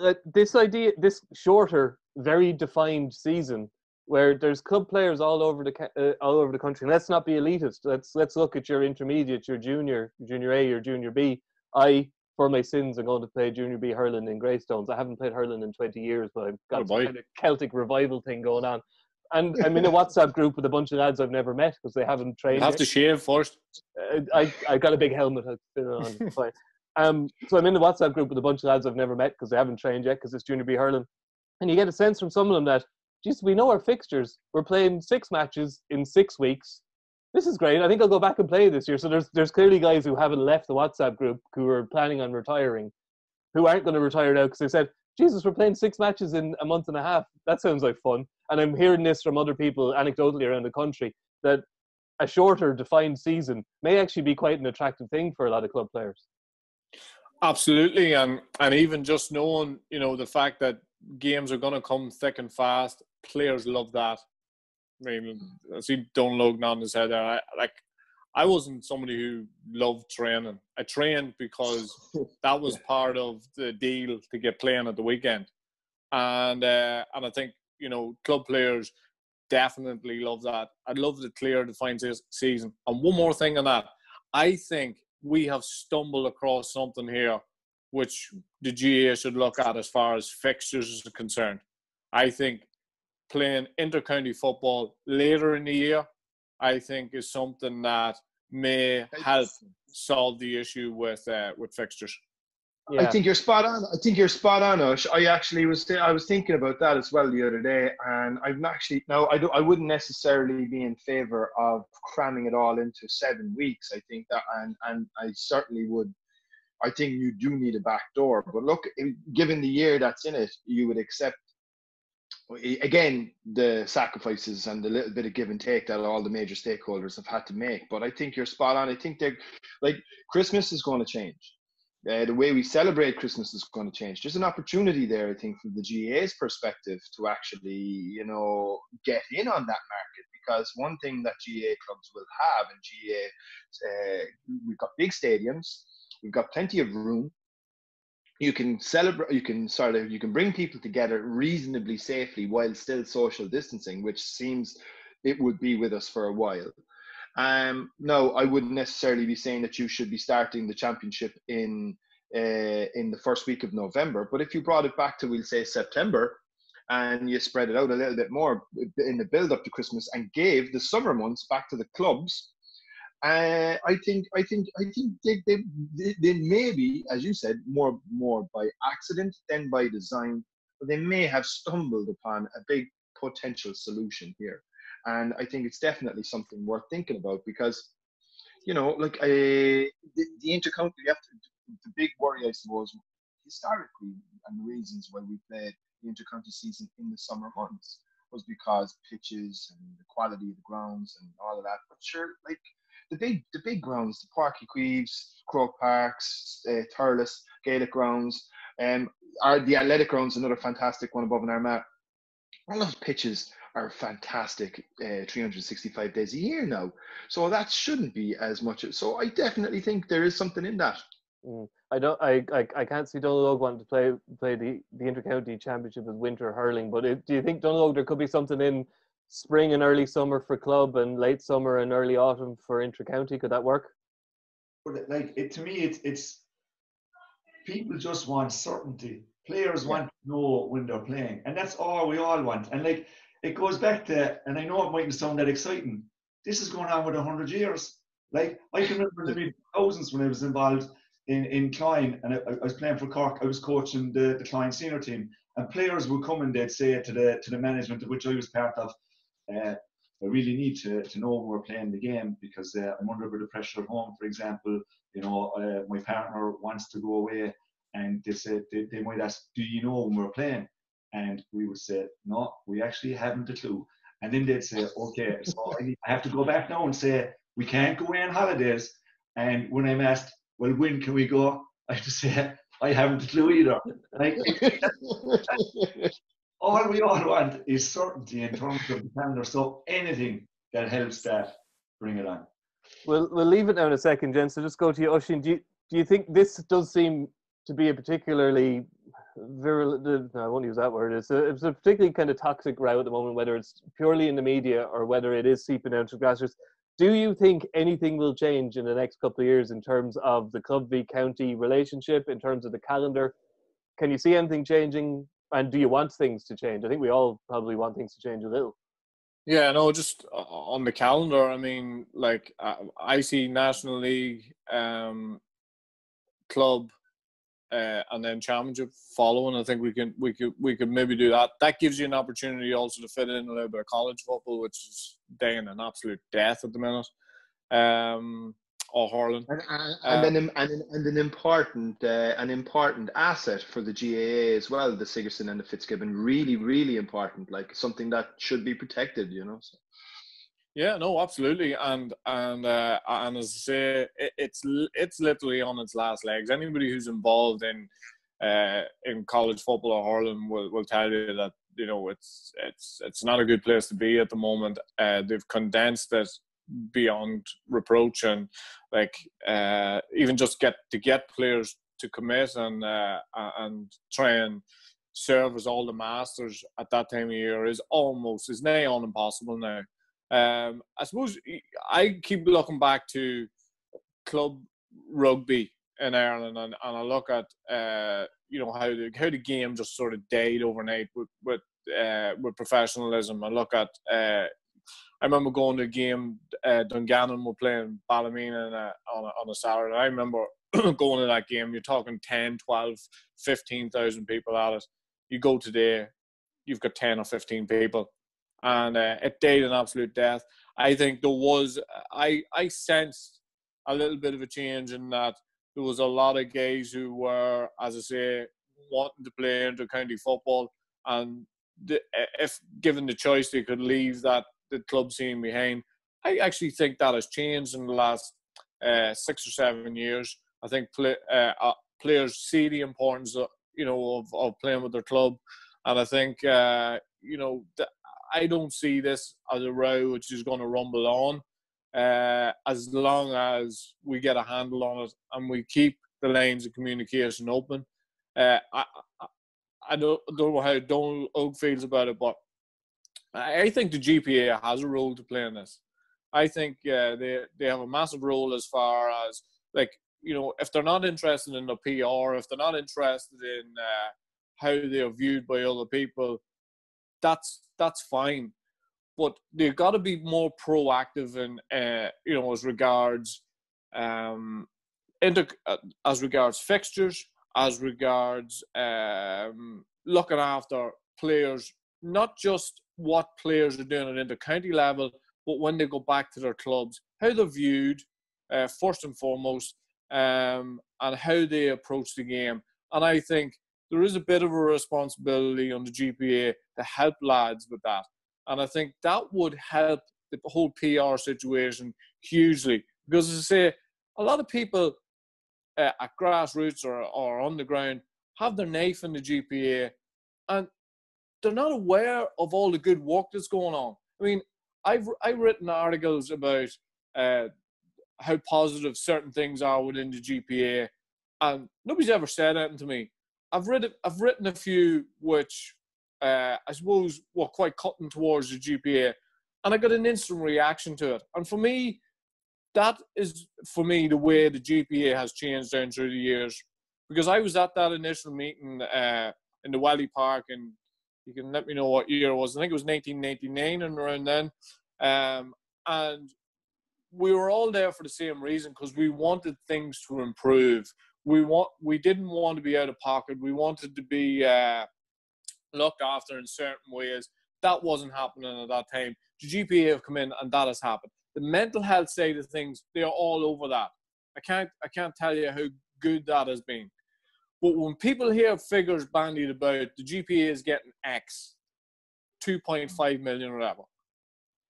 Uh, this idea, this shorter, very defined season, where there's club players all over the uh, all over the country. let's not be elitist. Let's let's look at your intermediate, your junior, junior A, or junior B. I, for my sins, am going to play junior B hurling in Greystones. I haven't played hurling in 20 years, but I've got oh, some kind of Celtic revival thing going on and <laughs> I'm in a WhatsApp group with a bunch of lads I've never met because they haven't trained. You have yet. to shave first. Uh, I I got a big helmet. I put it on. <laughs> Um, so I'm in the WhatsApp group with a bunch of lads I've never met because they haven't trained yet because it's junior B hurling, and you get a sense from some of them that, geez, we know our fixtures. We're playing six matches in six weeks. This is great. I think I'll go back and play this year. So there's there's clearly guys who haven't left the WhatsApp group who are planning on retiring, who aren't going to retire now because they said, Jesus, we're playing six matches in a month and a half. That sounds like fun. And I'm hearing this from other people anecdotally around the country that a shorter, defined season may actually be quite an attractive thing for a lot of club players. Absolutely, and and even just knowing, you know, the fact that games are going to come thick and fast, players love that. I mean, I see Donal Óg on his head there. I, like I wasn't somebody who loved training. I trained because <laughs> that was part of the deal to get playing at the weekend, and uh, and I think you know club players definitely love that. I'd love the clear defined season. And one more thing on that, I think we have stumbled across something here, which the GAA should look at as far as fixtures is concerned. I think playing intercounty football later in the year I think is something that may help solve the issue with uh, with fixtures. Yeah. I think you're spot on. I think you're spot on, Ush. I actually was th- I was thinking about that as well the other day, and I'm actually now I do I wouldn't necessarily be in favour of cramming it all into seven weeks. I think that, and and I certainly would. I think you do need a back door, but look, given the year that's in it, you would accept again the sacrifices and the little bit of give and take that all the major stakeholders have had to make but i think you're spot on. I think they're like christmas is going to change. Uh, the way we celebrate christmas is going to change. There's an opportunity there i think from the GAA's perspective to actually you know get in on that market because one thing that GAA clubs will have and ga uh, we've got big stadiums we've got plenty of room you can celebrate you can sort of you can bring people together reasonably safely while still social distancing which seems it would be with us for a while. Um no i wouldn't necessarily be saying that you should be starting the championship in uh, in the first week of november but if you brought it back to we'll say september and you spread it out a little bit more in the build up to christmas and gave the summer months back to the clubs uh, I think I think I think they, they they may be, as you said, more more by accident than by design. But they may have stumbled upon a big potential solution here, and I think it's definitely something worth thinking about because, you know, like the, the intercounty. To, the big worry, I suppose, historically, and the reasons why we played the intercounty season in the summer months was because pitches and the quality of the grounds and all of that. But sure, like the big the big grounds, the Páirc Uí Chaoimh, Croke Parks, uh, Thurles, Gaelic grounds, um, are the athletic grounds another fantastic one above in Armagh. All those pitches are fantastic uh, 365 days a year now. So that shouldn't be as much. So I definitely think there is something in that. Mm. I don't. I, I I can't see Donal Óg wanting to play play the the intercounty championship as winter hurling. But it, do you think Donal Óg there could be something in spring and early summer for club and late summer and early autumn for intercounty? Could that work? Like it, to me, it's it's people just want certainty. Players want to know when they're playing, and that's all we all want. And like it goes back to, and I know it mightn't sound that exciting. This is going on with hundred years. Like I can remember the mid thousands when I was involved in, in Cloyne and I, I, was playing for Cork. I was coaching the, the Cloyne senior team, and players would come and they'd say to the to the management of which I was part of, uh, I really need to, to know when we're playing the game because uh, I'm under a bit of pressure at home. For example, you know, uh, my partner wants to go away, and they said they, they might ask, "Do you know when we're playing?" And we would say, "No, we actually haven't a clue." And then they'd say, "Okay, so I have to go back now and say we can't go away on holidays." And when I'm asked, "Well, when can we go?" <laughs> I have to say, "I haven't a clue either." Like, <laughs> <laughs> all we all want is certainty in terms of the calendar. So anything that helps that, bring it on. We'll we'll leave it now in a second, Jen. So just go to you, Oisín. Do you do you think this does seem to be a particularly virulent? No, I won't use that word. It's a, it's a particularly kind of toxic row at the moment, whether it's purely in the media or whether it is seeping out to grassroots. Do you think anything will change in the next couple of years in terms of the club v county relationship, in terms of the calendar? Can you see anything changing and do you want things to change? I think we all probably want things to change a little. Yeah, no, just on the calendar. I mean, like I see National League, um, club, uh, and then Championship following. I think we can we could we could maybe do that. That gives you an opportunity also to fit in a little bit of college football, which is dying an absolute death at the minute. Um, or hurling. And, and, and, um, an, and, and an important uh, an important asset for the GAA as well, the Sigerson and the Fitzgibbon. Really, really important. Like something that should be protected. You know. So. Yeah, no, absolutely, and and uh, and as I say, it, it's it's literally on its last legs. Anybody who's involved in uh, in college football or hurling will, will tell you that you know it's it's it's not a good place to be at the moment. Uh, they've condensed it beyond reproach and like uh, even just get to get players to commit and uh, and try and serve as all the masters at that time of year is almost is near on impossible now. Um, I suppose I keep looking back to club rugby in Ireland and, and I look at uh, you know how the how the game just sort of died overnight with with uh, with professionalism. I look at uh, I remember going to a game, uh, Dungannon were playing Ballymena on a, on a, Saturday. I remember <clears throat> going to that game, you're talking 10, 12, 15,000 people at it. You go today, you've got 10 or 15 people. And uh, it died an absolute death. I think there was, I, I sensed a little bit of a change in that there was a lot of guys who were, as I say, wanting to play into county football. And the, if given the choice, they could leave that the club scene behind. I actually think that has changed in the last uh, six or seven years. I think play, uh, uh, players see the importance, of, you know, of, of playing with their club, and I think uh, you know I don't see this as a row which is going to rumble on. Uh, as long as we get a handle on it and we keep the lines of communication open. Uh, I, I, I don't, don't know how Donal Óg feels about it, but I think the GPA has a role to play in this. I think uh, they they have a massive role as far as like you know if they're not interested in the PR, if they're not interested in uh, how they are viewed by other people, that's that's fine. But they've got to be more proactive in uh, you know as regards um, inter- uh, as regards fixtures, as regards um, looking after players, not just what players are doing at inter-county level, but when they go back to their clubs, how they're viewed, uh, first and foremost, um, and how they approach the game. And I think there is a bit of a responsibility on the GPA to help lads with that. And I think that would help the whole PR situation hugely. Because as I say, a lot of people uh, at grassroots or, or on the ground have their knife in the GPA and they're not aware of all the good work that's going on. I mean, I've I've written articles about uh, how positive certain things are within the GPA, and nobody's ever said anything to me. I've written I've written a few which uh, I suppose were quite cutting towards the GPA, and I got an instant reaction to it. And for me, that is for me the way the GPA has changed down through the years, because I was at that initial meeting uh, in the Wally Park, and you can let me know what year it was. I think it was 1999 and around then, um, and we were all there for the same reason because we wanted things to improve. We want we didn't want to be out of pocket. We wanted to be uh, looked after in certain ways. That wasn't happening at that time. The GPA have come in and that has happened. The mental health side of things, they're all over that. I can't I can't tell you how good that has been. But when people hear figures bandied about, the GPA is getting X, 2.5 million or whatever.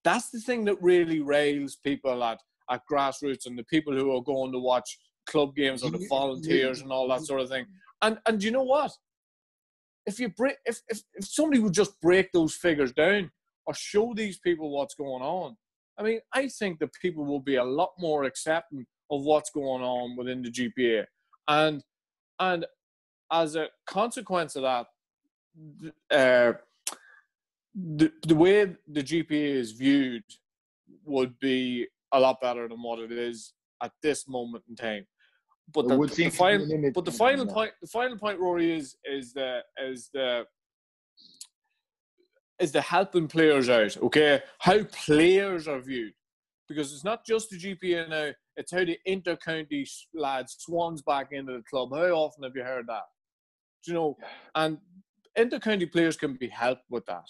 That's the thing that really rails people at, at grassroots and the people who are going to watch club games or the volunteers and all that sort of thing. And and you know what? if you break if, if, if somebody would just break those figures down or show these people what's going on i mean i think that people will be a lot more accepting of what's going on within the gpa and and as a consequence of that uh, the, the way the gpa is viewed would be a lot better than what it is at this moment in time but the, the final, but the final point, the final point, Rory, is is the is the is the helping players out. Okay, how players are viewed, because it's not just the GPA now; it's how the inter-county lads swans back into the club. How often have you heard that? You know? And inter-county players can be helped with that.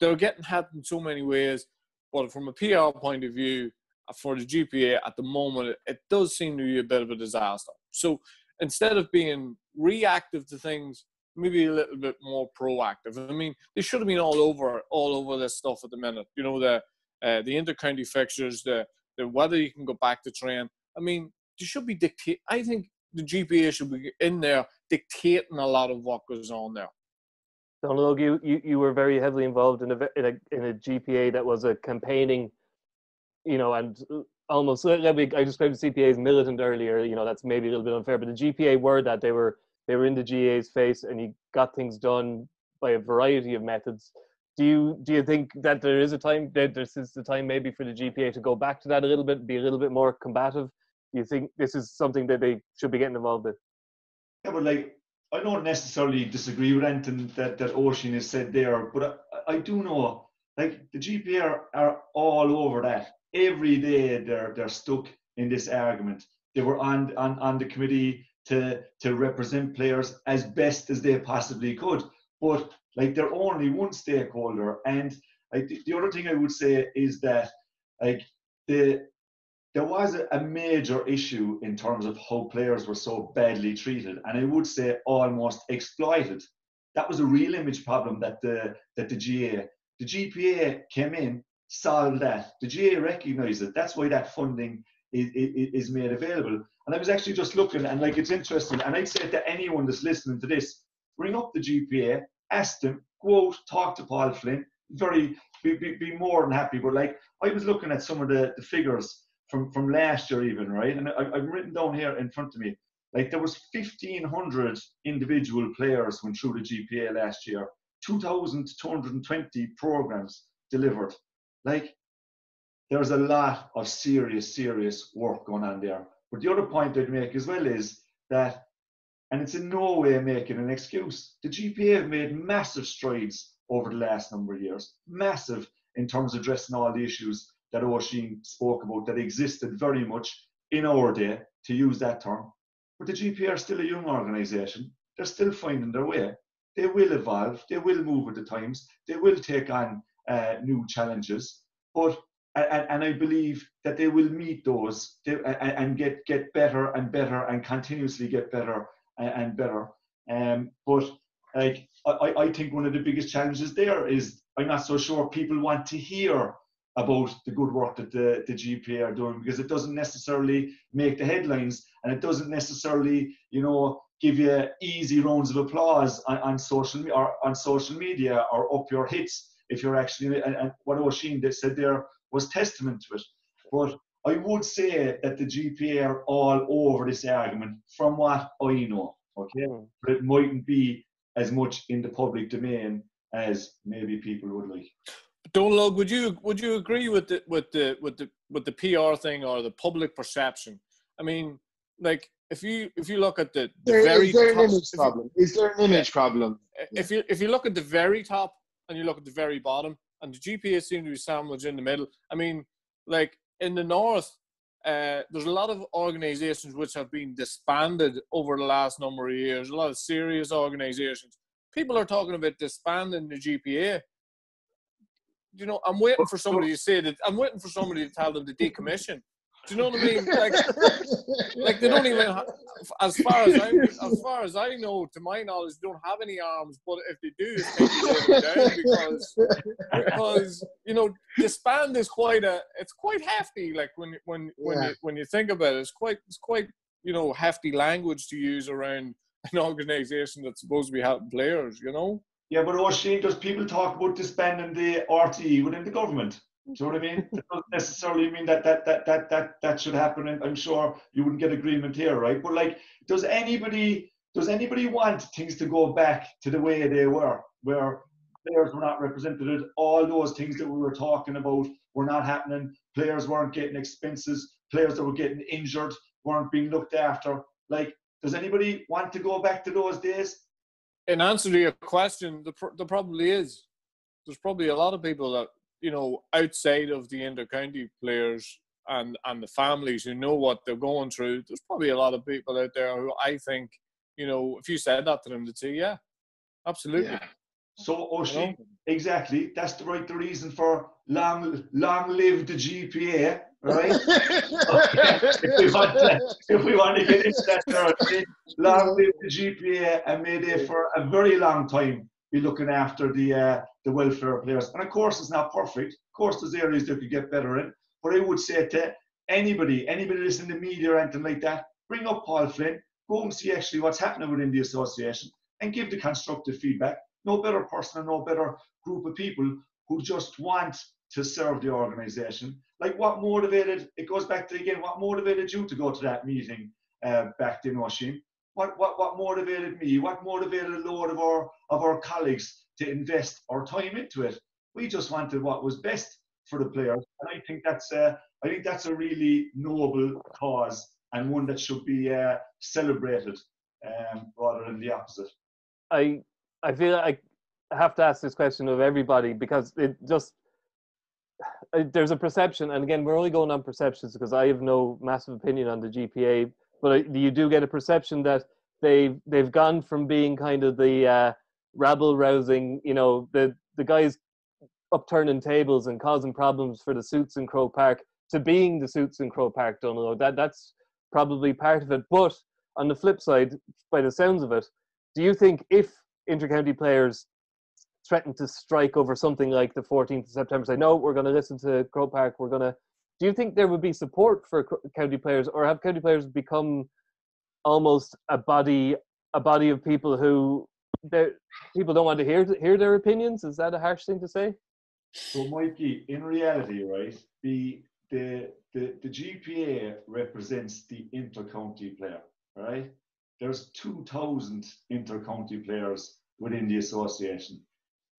They're getting helped in so many ways, but from a PR point of view, for the GPA at the moment, it does seem to be a bit of a disaster. So instead of being reactive to things, maybe a little bit more proactive. I mean, they should have been all over all over this stuff at the minute. You know, the uh, the intercounty fixtures, the the whether you can go back to train. I mean, they should be dictate. I think the GPA should be in there dictating a lot of what goes on there. Donal, you, you, you were very heavily involved in a, in a in a GPA that was a campaigning you know, and almost I described the CPA as militant earlier. You know, that's maybe a little bit unfair, but the GPA were that they were they were in the GAA's face, and he got things done by a variety of methods. Do you do you think that there is a time that this is the time maybe for the GPA to go back to that a little bit, be a little bit more combative? You think this is something that they should be getting involved with? Yeah, but like I don't necessarily disagree with anything that that Oisin has said there, but I, I do know like the GPA are, are all over that every day they're they're stuck in this argument. They were on on, on the committee to to represent players as best as they possibly could, but like they're only one stakeholder. And like the, the other thing I would say is that like the there was a, major issue in terms of how players were so badly treated, and I would say almost exploited. That was a real image problem that the that the GAA the GPA came in solve that. The GAA recognised it. That's why that funding is, is, made available. And I was actually just looking, and like it's interesting. And I'd say to anyone that's listening to this, bring up the GPA, ask them, out, talk to Paul Flynn. Very be, be, be more than happy. But like I was looking at some of the, the figures from from last year, even right, and I, I've written down here in front of me. Like there was 1,500 individual players went through the GPA last year. 2,220 programs delivered. Like, there's a lot of serious, serious work going on there. But the other point I'd make as well is that, and it's in no way making an excuse, the GPA have made massive strides over the last number of years, massive in terms of addressing all the issues that Oisin spoke about that existed very much in our day, to use that term. But the GPA are still a young organisation. They're still finding their way. They will evolve. They will move with the times. They will take on uh, new challenges. But and, and, I believe that they will meet those and, and, get get better and better and continuously get better and, and better. Um, but like I, I think one of the biggest challenges there is I'm not so sure people want to hear about the good work that the, the GPA are doing because it doesn't necessarily make the headlines and it doesn't necessarily, you know, give you easy rounds of applause on, on social or on social media or up your hits if you're actually and, and what Oisin said there was testament to it. But I would say that the GPA are all over this argument from what I know. Okay, Mm. but it mightn't be as much in the public domain as maybe people would like. Donal, would you would you agree with the with the with the with the PR thing or the public perception? I mean, like if you if you look at the, the There- very is there an image you- problem? Is there an image problem? if you if you look at the very top and you look at the very bottom, and the GPA seem to be sandwiched in the middle. I mean, like in the north, uh, there's a lot of organisations which have been disbanded over the last number of years. A lot of serious organisations. People are talking about disbanding the GPA. You know, I'm waiting for somebody to say that. I'm waiting for somebody to tell them to decommission. Do you know what I mean? <laughs> Like, like they don't even, ha- as far as I, as far as I know, to my knowledge, they don't have any arms. But if they do, because because you know disband is quite a, it's quite hefty. Like when when when Yeah. you when you think about it, it's quite it's quite you know hefty language to use around an organisation that's supposed to be helping players. You know. Yeah, but Oisín, does people talk about disbanding the RTE within the government? Do you know what I mean? That doesn't necessarily mean that that that that that that should happen, and I'm sure you wouldn't get agreement here, right? But like, does anybody does anybody want things to go back to the way they were, where players were not represented? All those things that we were talking about were not happening. Players weren't getting expenses. Players that were getting injured weren't being looked after. Like, does anybody want to go back to those days? In answer to your question, the pr- there probably is. There's probably a lot of people that you know outside of the inter-county players and and the families who know what they're going through. There's probably a lot of people out there who I think you know if you said that to them, they'd say, "Yeah, absolutely." Yeah. So Oisín, exactly. That's the right the reason for long long live the GPA, right? <laughs> if, we want to, if we want to get into that territory, long live the GPA and may they for a very long time be looking after the uh, the welfare of players. And of course, it's not perfect. Of course, there's areas they could get better in. But I would say to anybody, anybody that's in the media or anything like that, bring up Paul Flynn, go and see actually what's happening within the association, and give the constructive feedback. No better person and no better group of people who just want to serve the organisation. Like what motivated? It goes back to again what motivated you to go to that meeting uh, back in Washington. What, what what motivated me? What motivated a load of our of our colleagues to invest our time into it? We just wanted what was best for the players, and I think that's a I think that's a really noble cause and one that should be uh, celebrated um, rather than the opposite. I I feel I have to ask this question of everybody because it just uh, there's a perception, and again, we're only going on perceptions because I have no massive opinion on the GPA, but you do get a perception that they've they've gone from being kind of the uh, rabble rousing, you know, the the guys upturning tables and causing problems for the suits in Croke Park to being the suits in Croke Park. Don't know that that's probably part of it, but on the flip side, by the sounds of it, do you think if intercounty players threaten to strike over something like the 14th of September, say, no, we're going to listen to Croke Park, we're going to. Do you think there would be support for county players, or have county players become almost a body, a body of people who people don't want to hear hear their opinions? Is that a harsh thing to say? So, Mikey, in reality, right, the the the, the GPA represents the inter-county player, right? There's 2,000 inter-county players within the association.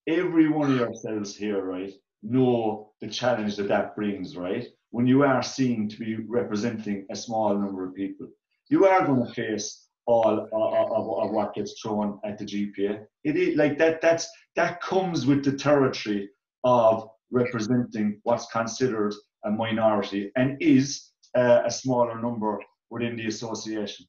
Every one of yourselves here, right, know the challenge that that brings, right? When you are seen to be representing a small number of people, you are going to face all of, of, of what gets thrown at the GPA. It is like that. That's that comes with the territory of representing what's considered a minority and is uh, a smaller number within the association.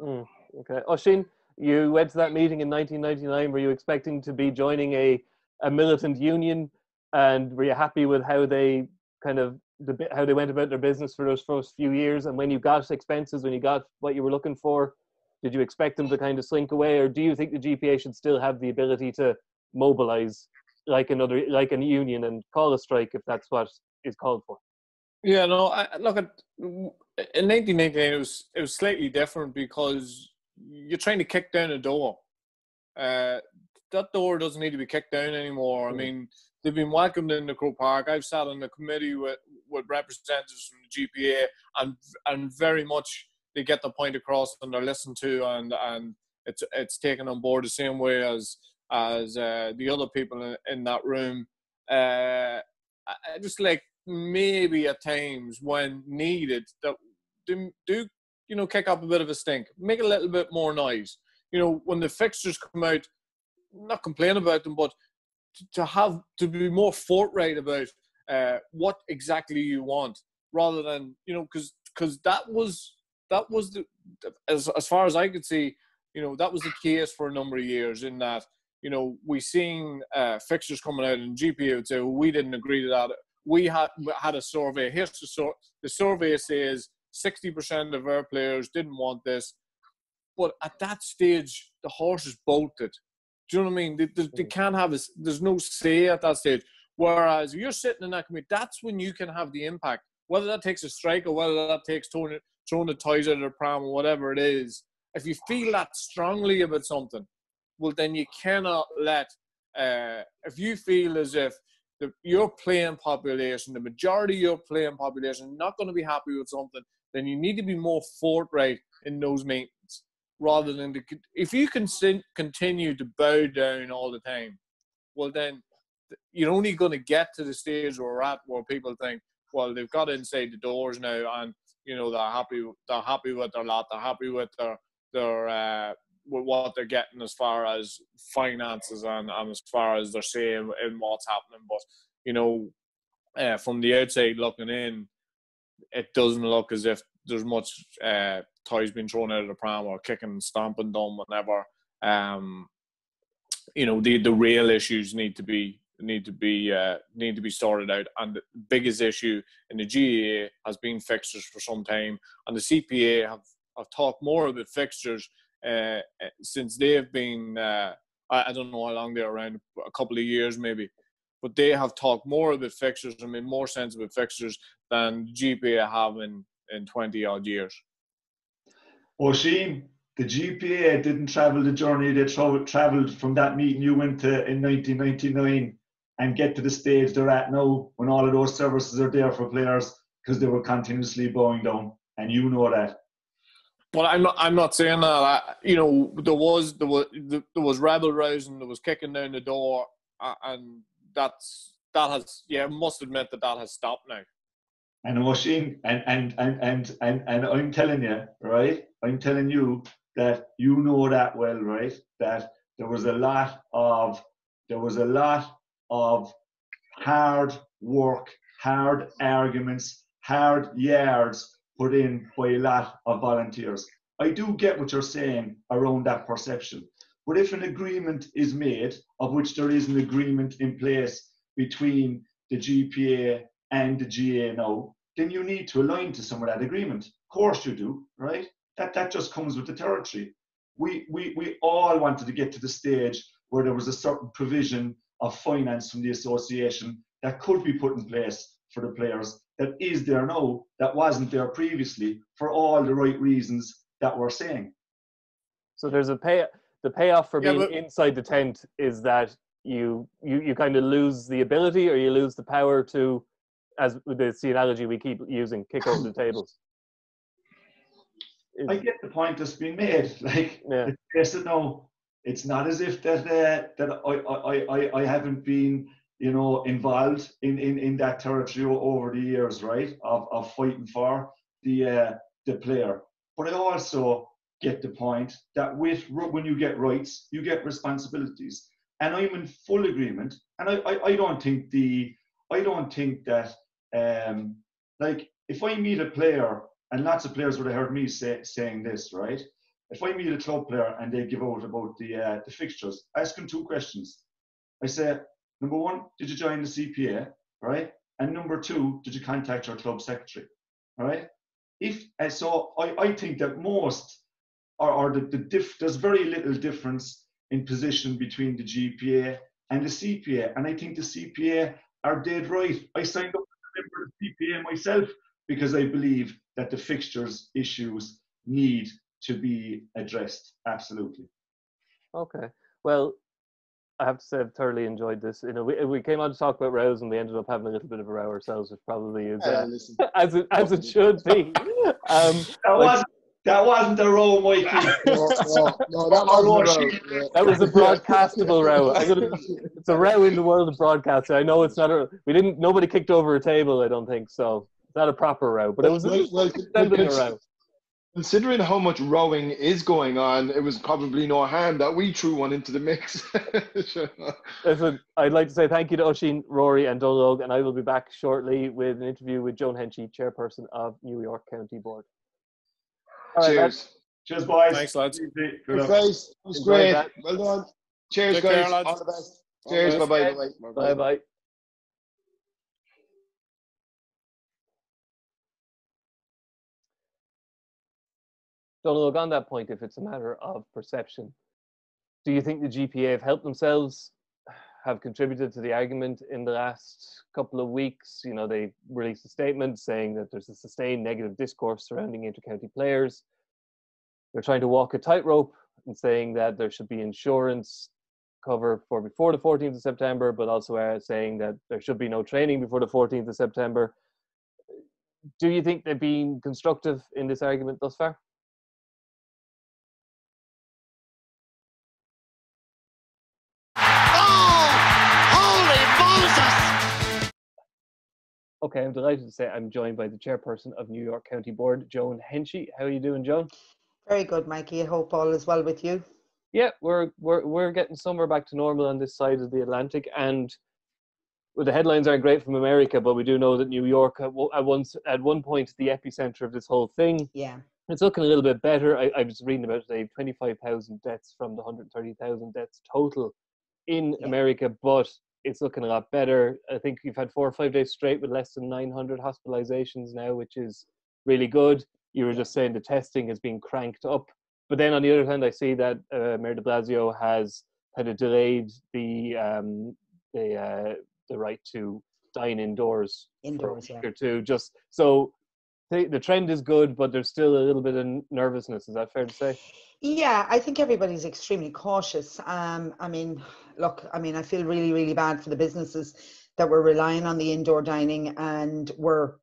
Mm, okay. Oisín, you went to that meeting in 1999. Were you expecting to be joining a, a militant union? And were you happy with how they kind of how they went about their business for those first few years? And when you got expenses, when you got what you were looking for, did you expect them to kind of slink away, or do you think the GPA should still have the ability to mobilize like another like a union and call a strike if that's what is called for? Yeah, no. I, look at in 1999, it was it was slightly different because you're trying to kick down a door. Uh, that door doesn't need to be kicked down anymore. I Mm. mean, they've been welcomed into Croke Park. I've sat on the committee with, with representatives from the GPA, and and very much they get the point across and they're listened to, and and it's it's taken on board the same way as as uh, the other people in, in that room. Uh, I just like maybe at times when needed that do, do you know kick up a bit of a stink, make a little bit more noise. You know when the fixtures come out, not complain about them, but to have to be more forthright about uh, what exactly you want, rather than you know because because that was that was the as as far as I could see, you know that was the case for a number of years in that you know we seen uh, fixtures coming out and GPA would say we didn't agree to that. We had had a survey. Here's the sort the survey says sixty percent of our players didn't want this, but at that stage the horse is bolted do you know what I mean? They, they, they mm. can't have a, there's no say at that stage. Whereas if you're sitting in that committee, that's when you can have the impact. Whether that takes a strike or whether that takes throwing, throwing the toys out of the pram or whatever it is, if you feel that strongly about something, well, then you cannot let, uh, if you feel as if the, your playing population, the majority of your playing population, not going to be happy with something, then you need to be more forthright in those meetings rather than to, if you can continue to bow down all the time, well then you're only going to get to the stage where we're at where people think, well, they've got inside the doors now, and you know they're happy. They're happy with their lot. They're happy with their their uh, with what they're getting as far as finances and, and as far as they're seeing in what's happening. But you know, uh, from the outside looking in, it doesn't look as if there's much uh, toys being thrown out of the pram or kicking and stomping them whenever. Um, you know, the the real issues need to be need to be uh, need to be sorted out. And the biggest issue in the GAA has been fixtures for some time, and the CPA have have talked more about fixtures uh, since they've been. Uh, I, I don't know how long they're around, a couple of years maybe, but they have talked more about fixtures and made more sense about fixtures than GPA have in in twenty odd years. Well, Oisín, the GPA didn't travel the journey they tra- traveled from that meeting you went to in 1999 and get to the stage they're at now when all of those services are there for players because they were continuously bowing down, and you know that. Well, I'm not. I'm not saying that. I, you know, there was there was there was rebel rousing. There was kicking down the door, and that's that has. Yeah, must admit that that has stopped now. And Oisín, and and and and and and I'm telling you, right? I'm telling you that you know that well, right? That there was a lot of there was a lot of hard work, hard arguments, hard yards put in by a lot of volunteers. I do get what you're saying around that perception. But if an agreement is made, of which there is an agreement in place between the GPA and the GAA now, then you need to align to some of that agreement. Of course you do, right? that that just comes with the territory. We we we all wanted to get to the stage where there was a certain provision of finance from the association that could be put in place for the players that is there now that wasn't there previously for all the right reasons that we're saying. So there's a pay the payoff for yeah, being but, inside the tent is that you you you kind of lose the ability or you lose the power to as the analogy we keep using kick over the tables I get the point that's being made. <laughs> Like, yeah. yes and no. It's not as if that uh, that I, I, I, I haven't been, you know, involved in, in, in that territory over the years, right? Of, of fighting for the uh, the player. But I also get the point that with when you get rights, you get responsibilities. And I'm in full agreement. And I, I, I don't think the I don't think that um like if I meet a player and lots of players would have heard me say, saying this, right? If I meet a club player and they give out about the uh, the fixtures, I ask them two questions. I say, number one, did you join the CPA, right? And number two, did you contact your club secretary, right? If so, I, I think that most or, or the, the diff, there's very little difference in position between the GPA and the CPA, and I think the CPA are dead right. I signed up as a member of the CPA myself because I believe that the fixtures issues need to be addressed. Absolutely. Okay. Well, I have to say I've thoroughly enjoyed this. You know, we, we came on to talk about rows and we ended up having a little bit of a row ourselves, which probably is Uh, uh, <laughs> as it as it should be. <laughs> Um, That wasn't that wasn't the row, Mikey. no, no, no, that oh, wasn't a row. that was a broadcastable row. It's a row in the world of broadcasting. I know it's not a. We didn't. Nobody kicked over a table. I don't think so. It's not a proper row, but it was Well, well, sending a row. Considering how much rowing is going on, it was probably no harm that we threw one into the mix. <laughs> Listen, I'd like to say thank you to Oisín, Rory, and Donal, and I will be back shortly with an interview with Joan Henchy, chairperson of New York County Board. All right, lads. Cheers. Cheers, boys. Thanks, lads. Easy. Good Good guys. It was great. that. Well done. Cheers, Take care, guys. lads. All the best. All Cheers. best. Bye bye. Bye bye. Donal, on that point, if it's a matter of perception, do you think the GPA have helped themselves, have contributed to the argument in the last couple of weeks? You know, they released a statement saying that there's a sustained negative discourse surrounding intercounty players. They're trying to walk a tightrope and saying that there should be insurance cover for before the 14th of September, but also are saying that there should be no training before the 14th of September. Do you think they've been constructive in this argument thus far? Okay, I'm delighted to say I'm joined by the chairperson of New York County Board, Joan Henchy. How are you doing, Joan? Very good, Mikey. I hope all is well with you. Yeah, we're we're we're getting somewhere back to normal on this side of the Atlantic, and well, the headlines aren't great from America, but we do know that New York uh, at, wo- at once at one point the epicenter of this whole thing. Yeah. It's looking a little bit better. I, I was reading about it today, 25,000 deaths from the 130,000 deaths total in Yeah. America, but it's looking a lot better. I think you've had four or five days straight with less than 900 hospitalizations now, which is really good. You were just saying the testing has been cranked up. But then on the other hand, I see that uh, Mayor de Blasio has kind of delayed the um, the uh, the right to dine indoors, Indoors, for a yeah. or two. Just so the, trend is good, but there's still a little bit of nervousness. Is that fair to say? Yeah, I think everybody's extremely cautious. Um, I mean, look, I mean, I feel really, really bad for the businesses that were relying on the indoor dining and were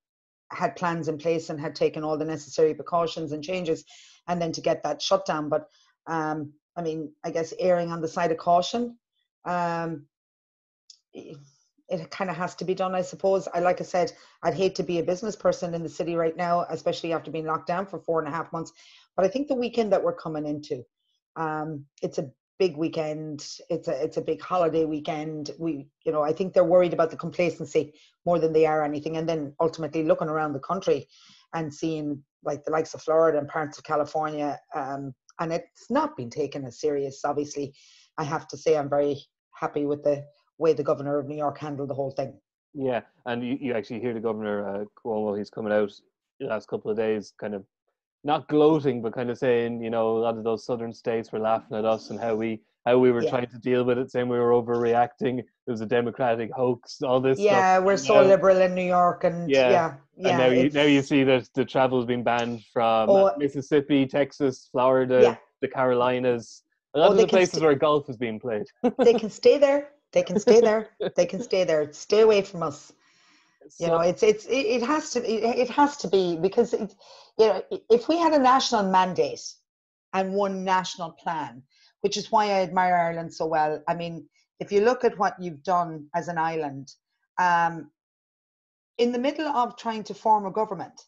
had plans in place and had taken all the necessary precautions and changes, and then to get that shut down. But um, I mean, I guess erring on the side of caution. Um, it kind of has to be done, I suppose. I like I said, I'd hate to be a business person in the city right now, especially after being locked down for four and a half months. But I think the weekend that we're coming into, um, it's a big weekend. It's a it's a big holiday weekend. We, you know, I think they're worried about the complacency more than they are anything. And then ultimately looking around the country and seeing like the likes of Florida and parts of California, um, and it's not been taken as serious. Obviously, I have to say I'm very happy with the way the governor of New York handled the whole thing. Yeah, and you, you actually hear the governor uh, Cuomo. He's coming out the last couple of days, kind of not gloating, but kind of saying, you know, a lot of those southern states were laughing at us and how we how we were Yeah. trying to deal with it, saying we were overreacting. It was a democratic hoax. All this. stuff. Yeah, we're so now- liberal in New York, and Yeah, yeah, yeah. and now you now you see that the travel's been banned from Oh, Mississippi, Texas, Florida, Yeah. the Carolinas, a lot Oh, of the places st- where golf is being played. they can stay there. <laughs> They can stay there. <laughs> They can stay there. Stay away from us. You know, it's it's it, it has to it, it has to be because it, you know if we had a national mandate and one national plan, which is why I admire Ireland so well. I mean, if you look at what you've done as an island, um, in the middle of trying to form a government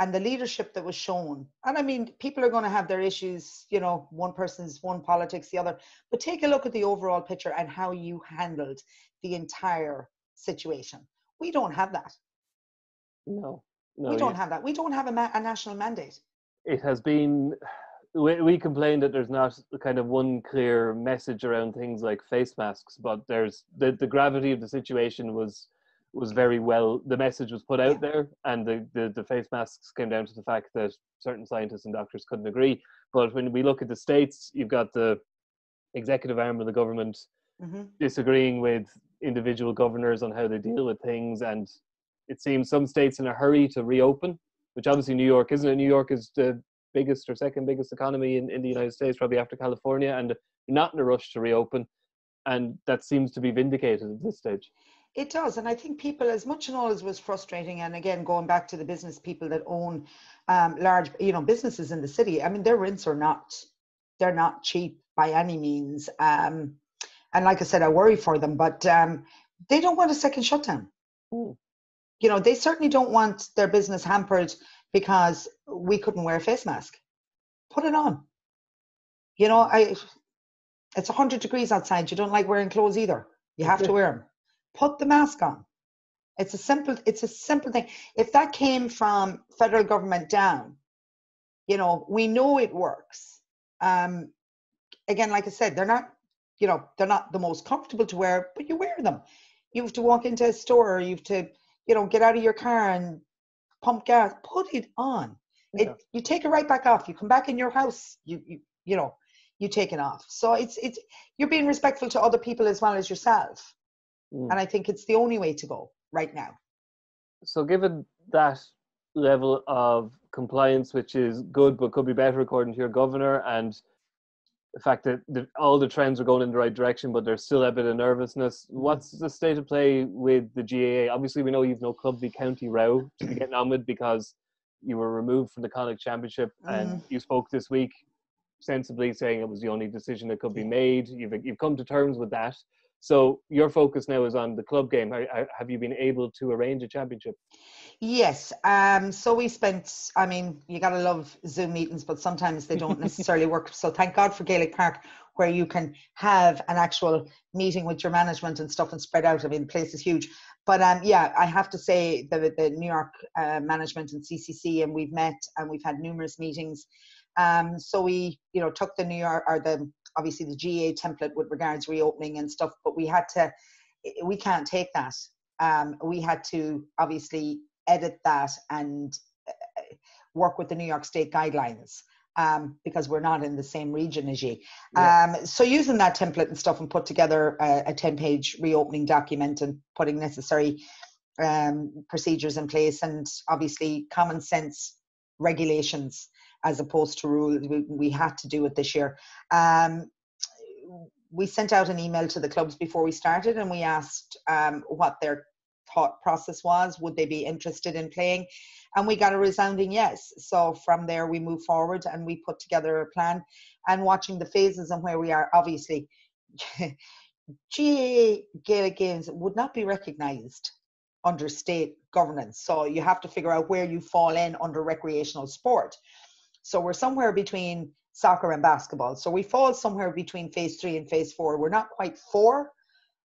and the leadership that was shown, and I mean, people are going to have their issues. You know, one person's one politics, the other. But take a look at the overall picture and how you handled the entire situation. We don't have that. no, no, we don't have that. We don't have a, ma- a national mandate. it has been we, we complain that there's not kind of one clear message around things like face masks but there's the, the gravity of the situation was was very well the message was put out there and the, the the face masks came down to the fact that certain scientists and doctors couldn't agree. But when we look at the states you've got the executive arm of the government hmm disagreeing with individual governors on how they deal with things and it seems some states in a hurry to reopen which obviously new york isn't. It new york is the biggest or second biggest economy in, in the united states probably after california and not in a rush to reopen, and that seems to be vindicated at this stage. It does, and I think people, as much and all as was frustrating, and again going back to the business people that own um, large, you know, businesses in the city. I mean, their rents are not, they're not cheap by any means. Um, and like I said, I worry for them, but um, they don't want a second shutdown. Ooh. You know, they certainly don't want their business hampered because we couldn't wear a face mask. Put it on. You know, I. It's 100 degrees outside. You don't like wearing clothes either. You have to wear them put the mask on. It's a simple it's a simple thing. If that came from federal government down, you know, we know it works. Um, again, like I said, they're not, you know, they're not the most comfortable to wear, but you wear them. You have to walk into a store, you have to, you know, get out of your car and pump gas. Put it on. Yeah. It, you take it right back off. You come back in your house. You, you, you know, you take it off. So it's it's you're being respectful to other people as well as yourself. Mm. And I think it's the only way to go right now. So, given that level of compliance, which is good but could be better according to your governor, and the fact that the, all the trends are going in the right direction, but there's still a bit of nervousness. What's the state of play with the GAA? Obviously, we know you've no club v county row to <clears throat> be getting on with because you were removed from the Connacht Championship, and you spoke this week sensibly saying it was the only decision that could be made. You've you've come to terms with that. So your focus now is on the club game. Have you been able to arrange a championship? Yes. Um, so we spent, I mean, you got to love Zoom meetings, but sometimes they don't <laughs> necessarily work. So thank God for Gaelic Park, where you can have an actual meeting with your management and stuff and spread out. I mean, the place is huge. But um, yeah, I have to say the, the New York uh, management and CCC, and we've met and we've had numerous meetings. Um, so we, you know, took the New York or the obviously the GAA template with regards reopening and stuff, but we had to, we can't take that. Um, we had to obviously edit that and uh, work with the New York State guidelines um, because we're not in the same region as you. Yeah. Um, so using that template and stuff and put together a, a 10 page reopening document and putting necessary um, procedures in place and obviously common sense regulations as opposed to rule. We, had to do it this year. Um, we sent out an email to the clubs before we started and we asked um, what their thought process was. Would they be interested in playing? And we got a resounding yes. So from there, we moved forward and we put together a plan. And watching the phases and where we are, obviously, <laughs> GAA Gaelic Games would not be recognised under state governance. So you have to figure out where you fall in under recreational sport. So we're somewhere between soccer and basketball. So we fall somewhere between phase three and phase four. We're not quite four,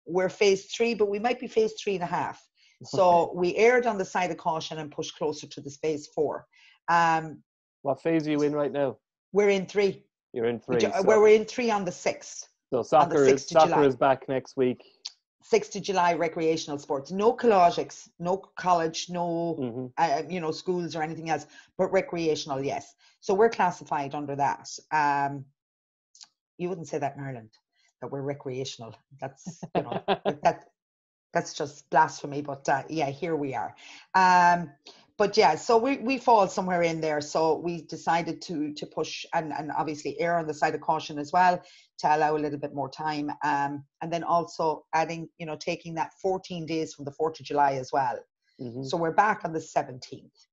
we're phase three, but we might be phase three and a half. So we erred on the side of caution and pushed closer to the phase four. Um, What phase are you in right now? we're in three. You're in three. Ju- So, Where we're in three on the sixth. so soccer is 6th of soccer July. is back next week. 6th of July recreational sports. No collegics, no college, no hmm uh, you know schools or anything else, but recreational, yes. So we're classified under that. Um, you wouldn't say that in Ireland that we're recreational. That's you know <laughs> that that's just blasphemy. But uh, yeah, here we are. Um, but yeah, so we, we fall somewhere in there. So we decided to to push and, and obviously err on the side of caution as well to allow a little bit more time. Um, and then also adding, you know, taking that 14 days from the 4th of July as well. hmm So we're back on the 17th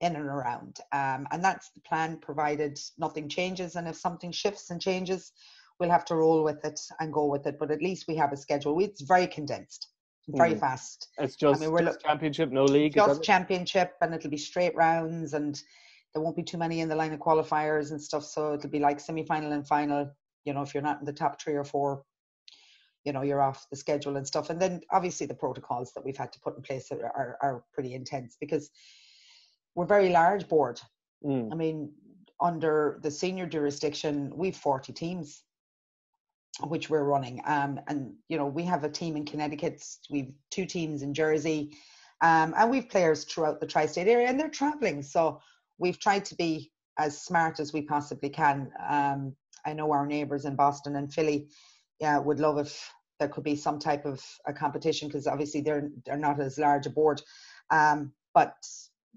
in and around. Um, and that's the plan provided nothing changes. And if something shifts and changes, we'll have to roll with it and go with it. But at least we have a schedule. It's very condensed, very Mhm. fast. It's just, I mean, we're just look- championship, no league. Just championship and it'll be straight rounds and there won't be too many in the line of qualifiers and stuff. So it'll be like semi final and final. You know, if you're not in the top three or four, you know, you're off the schedule and stuff. And then obviously the protocols that we've had to put in place are, are, are pretty intense because we're very large board. Mm. I mean, under the senior jurisdiction, we've 40 teams which we're running. Um, and, you know, we have a team in Connecticut, we've two teams in Jersey, um, and we've players throughout the tri state area, and they're traveling. So we've tried to be as smart as we possibly can. Um, I know our neighbours in Boston and Philly yeah, would love if there could be some type of a competition because obviously they're, they're not as large a board. Um, but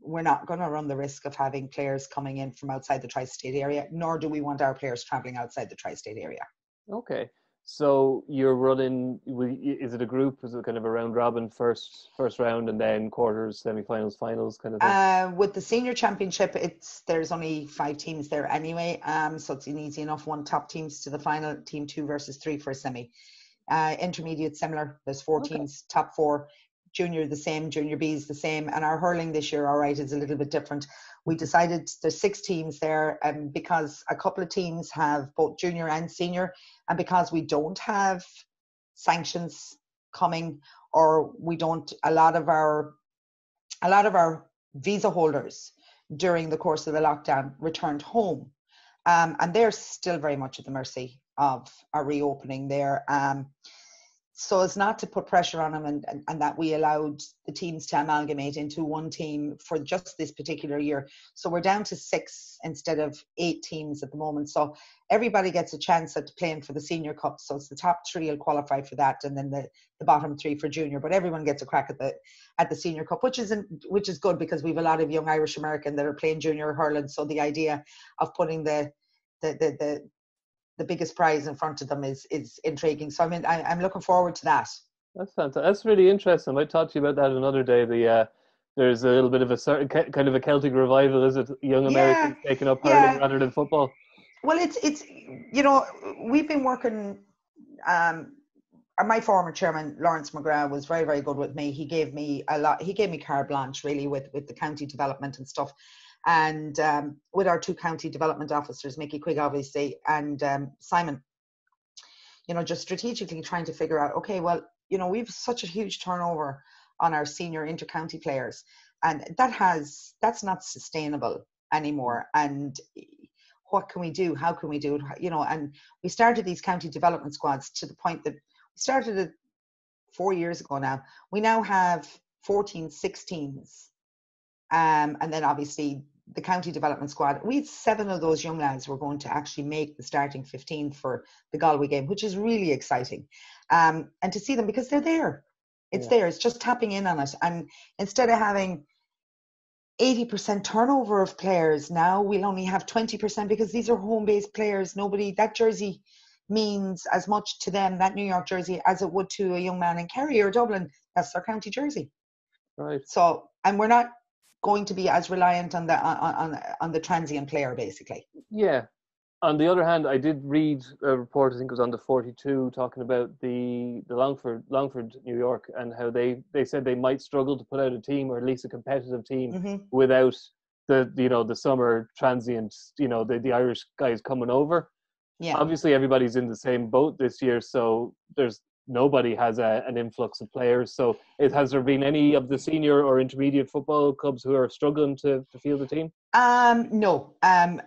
we're not going to run the risk of having players coming in from outside the tri-state area, nor do we want our players traveling outside the tri-state area. Okay. So you're running. Is it a group? Is it kind of a round robin first first round and then quarters, semifinals, finals finals kind of thing? Uh, with the senior championship, it's there's only five teams there anyway. Um, so it's an easy enough one. Top teams to the final. Team two versus three for a semi. Uh, intermediate similar. There's four okay. teams. Top four. Junior the same. Junior B is the same. And our hurling this year, all right, is a little bit different. We decided there's six teams there, um, because a couple of teams have both junior and senior and because we don't have sanctions coming or we don't a lot of our a lot of our visa holders during the course of the lockdown returned home. Um, and they're still very much at the mercy of a reopening there. Um, so as not to put pressure on them and, and, and, that we allowed the teams to amalgamate into one team for just this particular year. So we're down to six instead of eight teams at the moment. So everybody gets a chance at playing for the senior cup. So it's the top three will qualify for that and then the, the bottom three for junior but everyone gets a crack at the at the senior cup which isn't which is good because we've a lot of young irish american that are playing junior hurling. So the idea of putting the the, the, the the biggest prize in front of them is is intriguing. So I mean, I, am looking forward to that. That's fantastic. That's really interesting. I might talk to you about that another day. The uh, there's a little bit of a certain kind of a Celtic revival, is it? Young Americans yeah, taking up hurling yeah. rather than football. Well, it's it's you know we've been working. Um, my former chairman Lawrence McGrath was very very good with me. He gave me a lot. He gave me carte blanche really with with the county development and stuff and um, with our two county development officers, Mickey Quigg, obviously, and um, Simon, you know, just strategically trying to figure out, okay, well, you know, we've such a huge turnover on our senior intercounty players, and that has that's not sustainable anymore. And what can we do? How can we do it? You know, and we started these county development squads to the point that we started it four years ago now. We now have 14, 16s. Um, and then obviously the county development squad, we had seven of those young lads were going to actually make the starting 15 for the Galway game, which is really exciting. Um, and to see them because they're there. It's yeah. there. It's just tapping in on it. And instead of having 80% turnover of players, now we'll only have 20% because these are home based players. Nobody, that jersey means as much to them, that New York jersey, as it would to a young man in Kerry or Dublin. That's their county jersey. Right. So, and we're not going to be as reliant on the on, on, on the transient player basically. Yeah. On the other hand i did read a report i think it was on the 42 talking about the the longford longford new york and how they they said they might struggle to put out a team or at least a competitive team mm-hmm. without the you know the summer transient you know the, the irish guys coming over. Yeah. Obviously everybody's in the same boat this year so there's nobody has a, an influx of players. So, it, has there been any of the senior or intermediate football clubs who are struggling to, to field the team? Um, no, um,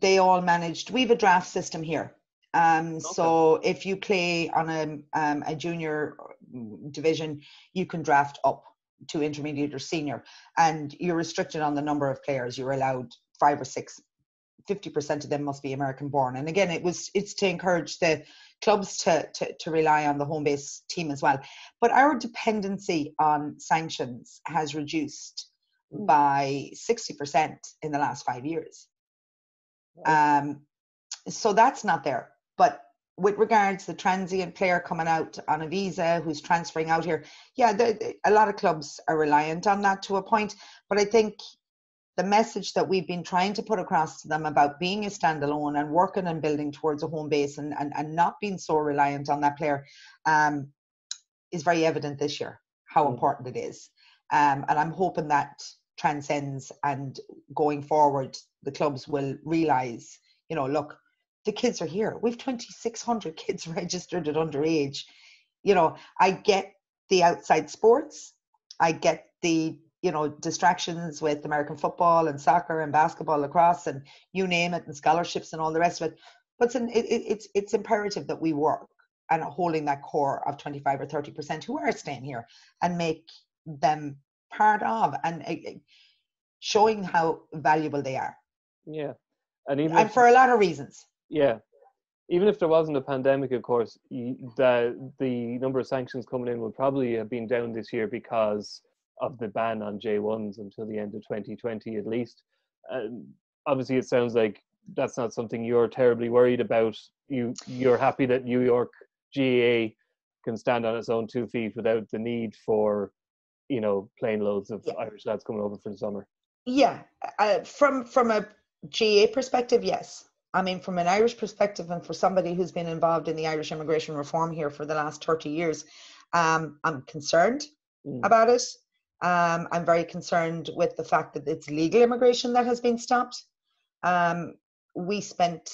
they all managed. We have a draft system here. Um, okay. So if you play on a, um, a junior division, you can draft up to intermediate or senior, and you're restricted on the number of players. You're allowed five or six 50% of them must be American born. And again, it was it's to encourage the clubs to, to, to rely on the home base team as well. But our dependency on sanctions has reduced mm. by 60% in the last five years. Um, so that's not there. But with regards to the transient player coming out on a visa who's transferring out here, yeah, the, a lot of clubs are reliant on that to a point. But I think the message that we've been trying to put across to them about being a standalone and working and building towards a home base and, and, and not being so reliant on that player um, is very evident this year, how mm. important it is. Um, and I'm hoping that transcends and going forward, the clubs will realize, you know, look, the kids are here. We've 2,600 kids <laughs> registered at underage. You know, I get the outside sports, I get the you know distractions with American football and soccer and basketball, lacrosse, and you name it, and scholarships and all the rest of it. But it's an, it, it's it's imperative that we work and holding that core of 25 or 30 percent who are staying here and make them part of and uh, showing how valuable they are. Yeah, and even and if, for a lot of reasons. Yeah, even if there wasn't a pandemic, of course, the the number of sanctions coming in would probably have been down this year because of the ban on J1s until the end of 2020 at least. obviously, it sounds like that's not something you're terribly worried about, you you're happy that New York GAA can stand on its own two feet without the need for you know plane loads of Yeah. Irish lads coming over for the summer. Yeah, uh, from from a GAA perspective, yes. I mean, from an Irish perspective, and for somebody who's been involved in the Irish immigration reform here for the last thirty years, um, I'm concerned Mm. about it. Um, I'm very concerned with the fact that it's legal immigration that has been stopped. Um, we spent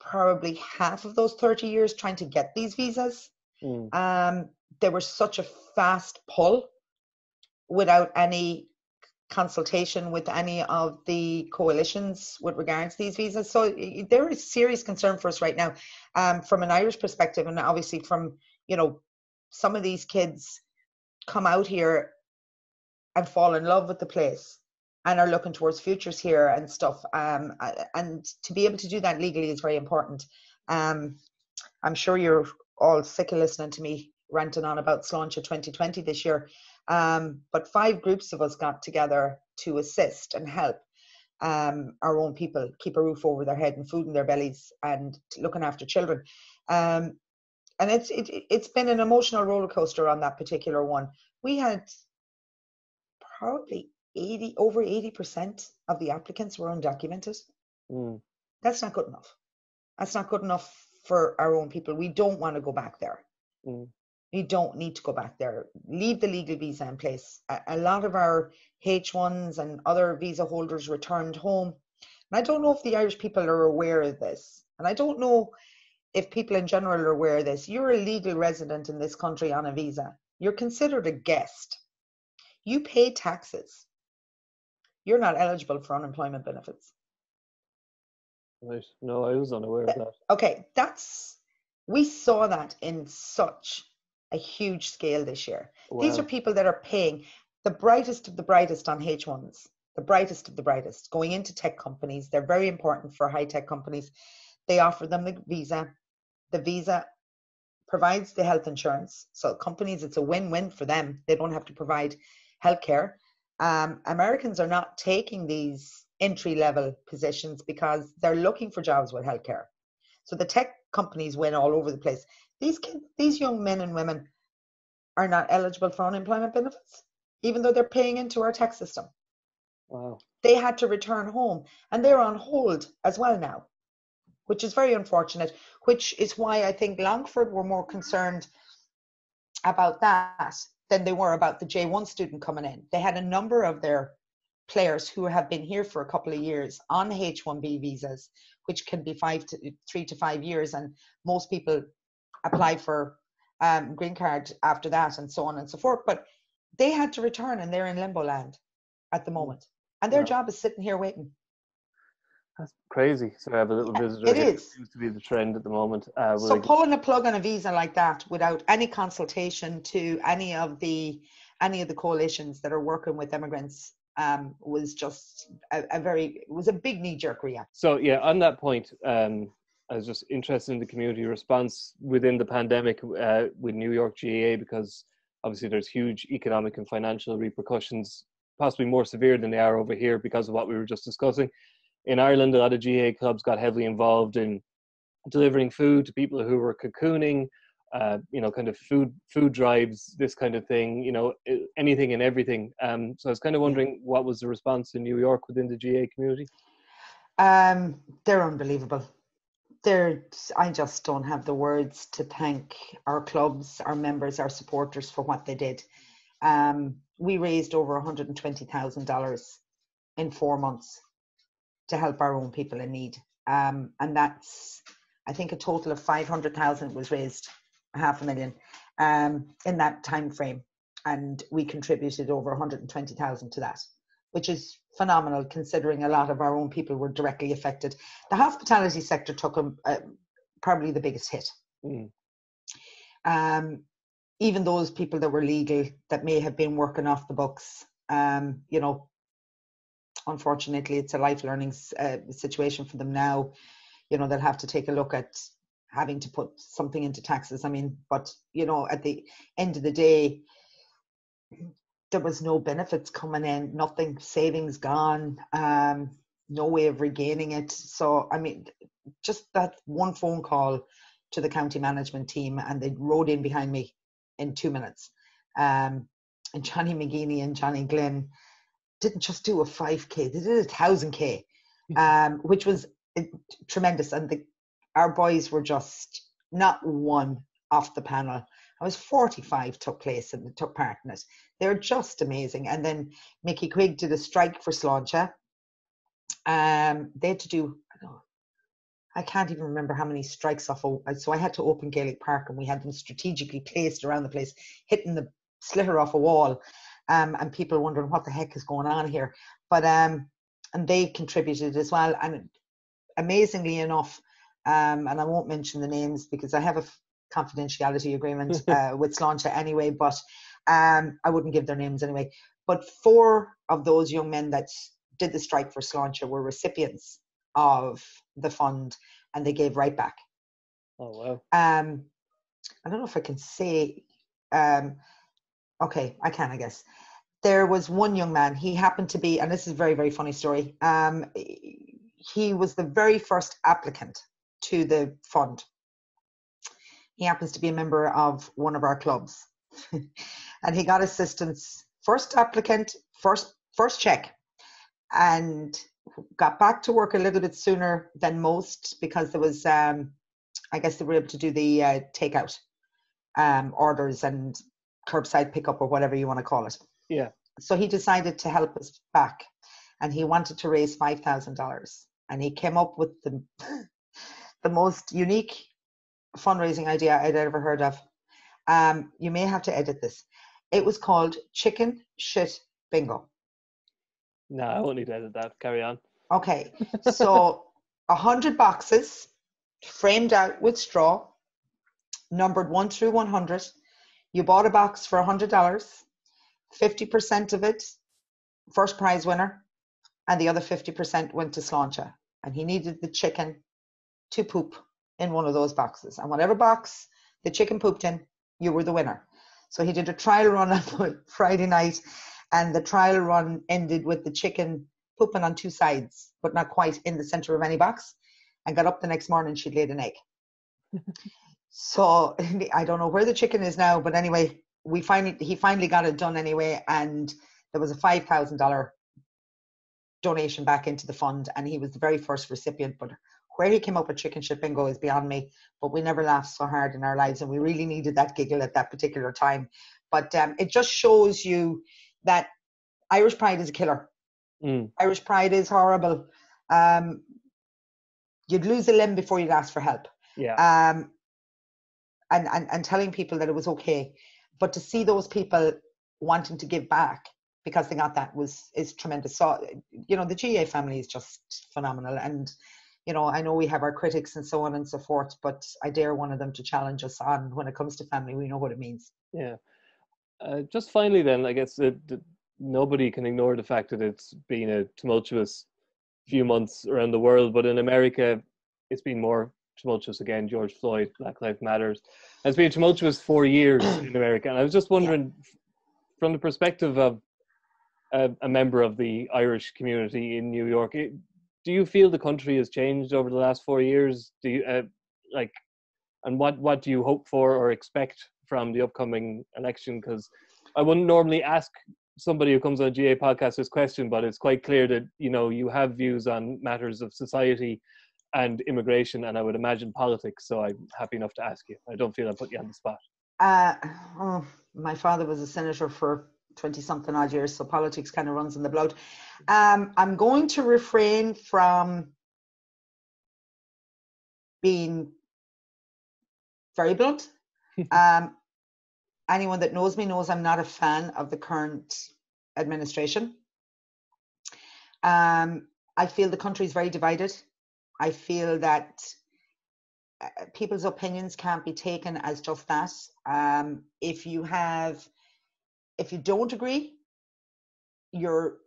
probably half of those 30 years trying to get these visas. Mm. Um, there was such a fast pull without any consultation with any of the coalitions with regards to these visas. So there is serious concern for us right now um, from an Irish perspective, and obviously from you know some of these kids come out here and fall in love with the place and are looking towards futures here and stuff. Um, and to be able to do that legally is very important. Um, I'm sure you're all sick of listening to me ranting on about Sláinte 2020 this year. Um, but five groups of us got together to assist and help um, our own people keep a roof over their head and food in their bellies and looking after children. Um, and it's it, it- it's been an emotional roller coaster on that particular one. We had probably 80 over 80% of the applicants were undocumented. Mm. That's not good enough. That's not good enough for our own people. We don't want to go back there. Mm. We don't need to go back there. Leave the legal visa in place. A, a lot of our H1s and other visa holders returned home. And I don't know if the Irish people are aware of this. And I don't know if people in general are aware of this. You're a legal resident in this country on a visa. You're considered a guest. You pay taxes. You're not eligible for unemployment benefits. Right. No, I was unaware of eh, that. okay that's we saw that in such a huge scale this year these are people that are paying the brightest of the brightest on h1s the brightest of the brightest going into tech companies they're very important for high tech companies they offer them the visa the visa provides the health insurance so companies it's a win-win for them they don't have to provide healthcare um, americans are not taking these entry level positions because they're looking for jobs with healthcare so the tech companies win all over the place. These kids, these young men and women are not eligible for unemployment benefits, even though they're paying into our tax system. Wow. They had to return home and they're on hold as well now, which is very unfortunate, which is why I think Longford were more concerned about that than they were about the J1 student coming in. They had a number of their players who have been here for a couple of years on H1B visas, which can be five to three to five years, and most people apply for um, green card after that, and so on and so forth. But they had to return, and they're in limbo land at the moment, and their Yeah. job is sitting here waiting. Crazy. So I have a little visitor. It is. Seems to be the trend at the moment. Uh, So pulling a plug on a visa like that without any consultation to any of the any of the coalitions that are working with immigrants um, was just a, a very it was a big knee jerk reaction. So yeah, on that point, um, I was just interested in the community response within the pandemic uh, with New York GAA because obviously there's huge economic and financial repercussions, possibly more severe than they are over here because of what we were just discussing. In Ireland, a lot of GAA clubs got heavily involved in delivering food to people who were cocooning, uh, you know, kind of food food drives, this kind of thing, you know, anything and everything. Um, so I was kind of wondering what was the response in New York within the GAA community. Um, they're unbelievable. They're I just don't have the words to thank our clubs, our members, our supporters for what they did. Um, we raised over $120,000 in four months to help our own people in need. Um, and that's, I think, a total of 500,000 was raised, half a million, um, in that time frame. And we contributed over 120,000 to that, which is phenomenal considering a lot of our own people were directly affected. The hospitality sector took a, uh, probably the biggest hit. Mm. Um, even those people that were legal that may have been working off the books, um, you know, unfortunately, it's a life learning uh, situation for them now. You know, they'll have to take a look at having to put something into taxes. I mean, but you know, at the end of the day, there was no benefits coming in, nothing, savings gone, um, no way of regaining it. So, I mean, just that one phone call to the county management team, and they rode in behind me in two minutes. Um, and Johnny McGeaney and Johnny Glynn didn't just do a 5k; they did a thousand k, um, which was uh, tremendous. And the, our boys were just not one off the panel. I was 45 took place and took part in it. They're just amazing. And then Mickey Quigg did a strike for Sláinte. Um, they had to do, I can't even remember how many strikes off. A, so I had to open Gaelic Park and we had them strategically placed around the place, hitting the sliotar off a wall. Um, and people wondering what the heck is going on here. But um, and they contributed as well. And amazingly enough, um, and I won't mention the names because I have a confidentiality agreement <laughs> uh, with Sláinte anyway, but um, I wouldn't give their names anyway. But four of those young men that did the strike for Sláinte were recipients of the fund and they gave right back. Oh, wow. Um, I don't know if I can say, um, okay, I can, I guess. There was one young man, he happened to be, and this is a very, very funny story. Um, he was the very first applicant to the fund. He happens to be a member of one of our clubs. <laughs> and he got assistance, first applicant, first first check, and got back to work a little bit sooner than most because there was, um, I guess, they were able to do the uh, takeout um, orders and curbside pickup or whatever you want to call it. Yeah. So he decided to help us back, and he wanted to raise five thousand dollars, and he came up with the <laughs> the most unique fundraising idea I'd ever heard of. Um, you may have to edit this. It was called Chicken Shit Bingo. No, I won't need to edit that. Carry on. Okay, so <laughs> a hundred boxes framed out with straw, numbered one through one hundred. You bought a box for a hundred dollars. Fifty percent of it, first prize winner, and the other fifty percent went to Sláinte. And he needed the chicken to poop in one of those boxes. And whatever box the chicken pooped in, you were the winner. So he did a trial run <laughs> on Friday night, and the trial run ended with the chicken pooping on two sides, but not quite in the center of any box. And got up the next morning, she'd laid an egg. <laughs> so <laughs> I don't know where the chicken is now, but anyway, we finally he finally got it done anyway, and there was a five thousand dollar donation back into the fund, and he was the very first recipient. But where he came up with chicken shit bingo is beyond me, but we never laughed so hard in our lives, and we really needed that giggle at that particular time. But um, it just shows you that Irish pride is a killer. Mm. Irish pride is horrible. Um, you'd lose a limb before you'd ask for help. Yeah. Um, and, and and telling people that it was okay, but to see those people wanting to give back because they got that was is tremendous. So you know the GAA family is just phenomenal, and you know, I know we have our critics and so on and so forth, but I dare one of them to challenge us on when it comes to family. We know what it means. Yeah. Uh, just finally, then, I guess that, nobody can ignore the fact that it's been a tumultuous few months around the world, but in America, it's been more tumultuous again. George Floyd, Black Lives Matters. It's been a tumultuous four years <clears throat> in America, and I was just wondering, from the perspective of a, a, member of the Irish community in New York, it, do you feel the country has changed over the last four years? Do you uh, like, and what what do you hope for or expect from the upcoming election? Because I wouldn't normally ask somebody who comes on a GAA podcast this question, but it's quite clear that you know you have views on matters of society and immigration, and I would imagine politics. So I'm happy enough to ask you. I don't feel I put you on the spot. Uh, oh, my father was a senator for 20 something odd years, so politics kind of runs in the blood. Um, I'm going to refrain from being very blunt. <laughs> um, anyone that knows me knows I'm not a fan of the current administration. Um, I feel the country is very divided. I feel that uh, people's opinions can't be taken as just that. Um, if you have if you don't agree, you're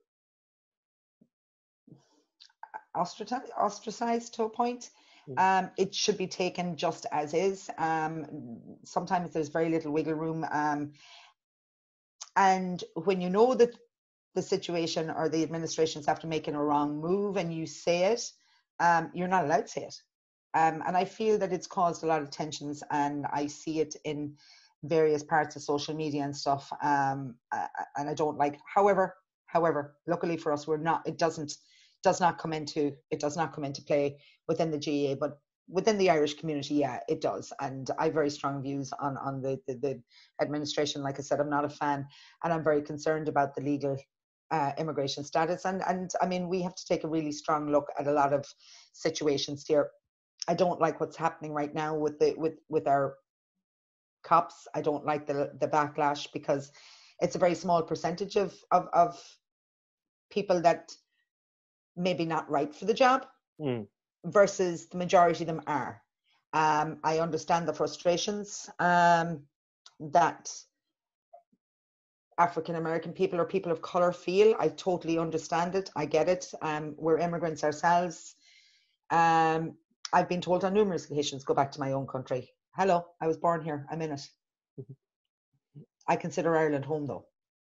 ostracized, ostracized to a point. Mm. Um, it should be taken just as is. Um, sometimes there's very little wiggle room. Um, and when you know that the situation or the administration's after making a wrong move and you say it, um, you're not allowed to say it. Um, and I feel that it's caused a lot of tensions, and I see it in various parts of social media and stuff. Um, and I don't like. However, however, luckily for us, we're not. It doesn't does not come into it does not come into play within the GAA, but within the Irish community, yeah, it does. And I have very strong views on on the, the, the administration. Like I said, I'm not a fan, and I'm very concerned about the legal uh, immigration status. And and I mean, we have to take a really strong look at a lot of situations here. I don't like what's happening right now with the with with our cops. I don't like the the backlash because it's a very small percentage of of, of people that maybe not right for the job mm. versus the majority of them are. Um, I understand the frustrations um, that African American people or people of color feel. I totally understand it. I get it. Um, we're immigrants ourselves. Um, I've been told on numerous occasions, go back to my own country. Hello, I was born here. I'm in it. I consider Ireland home though.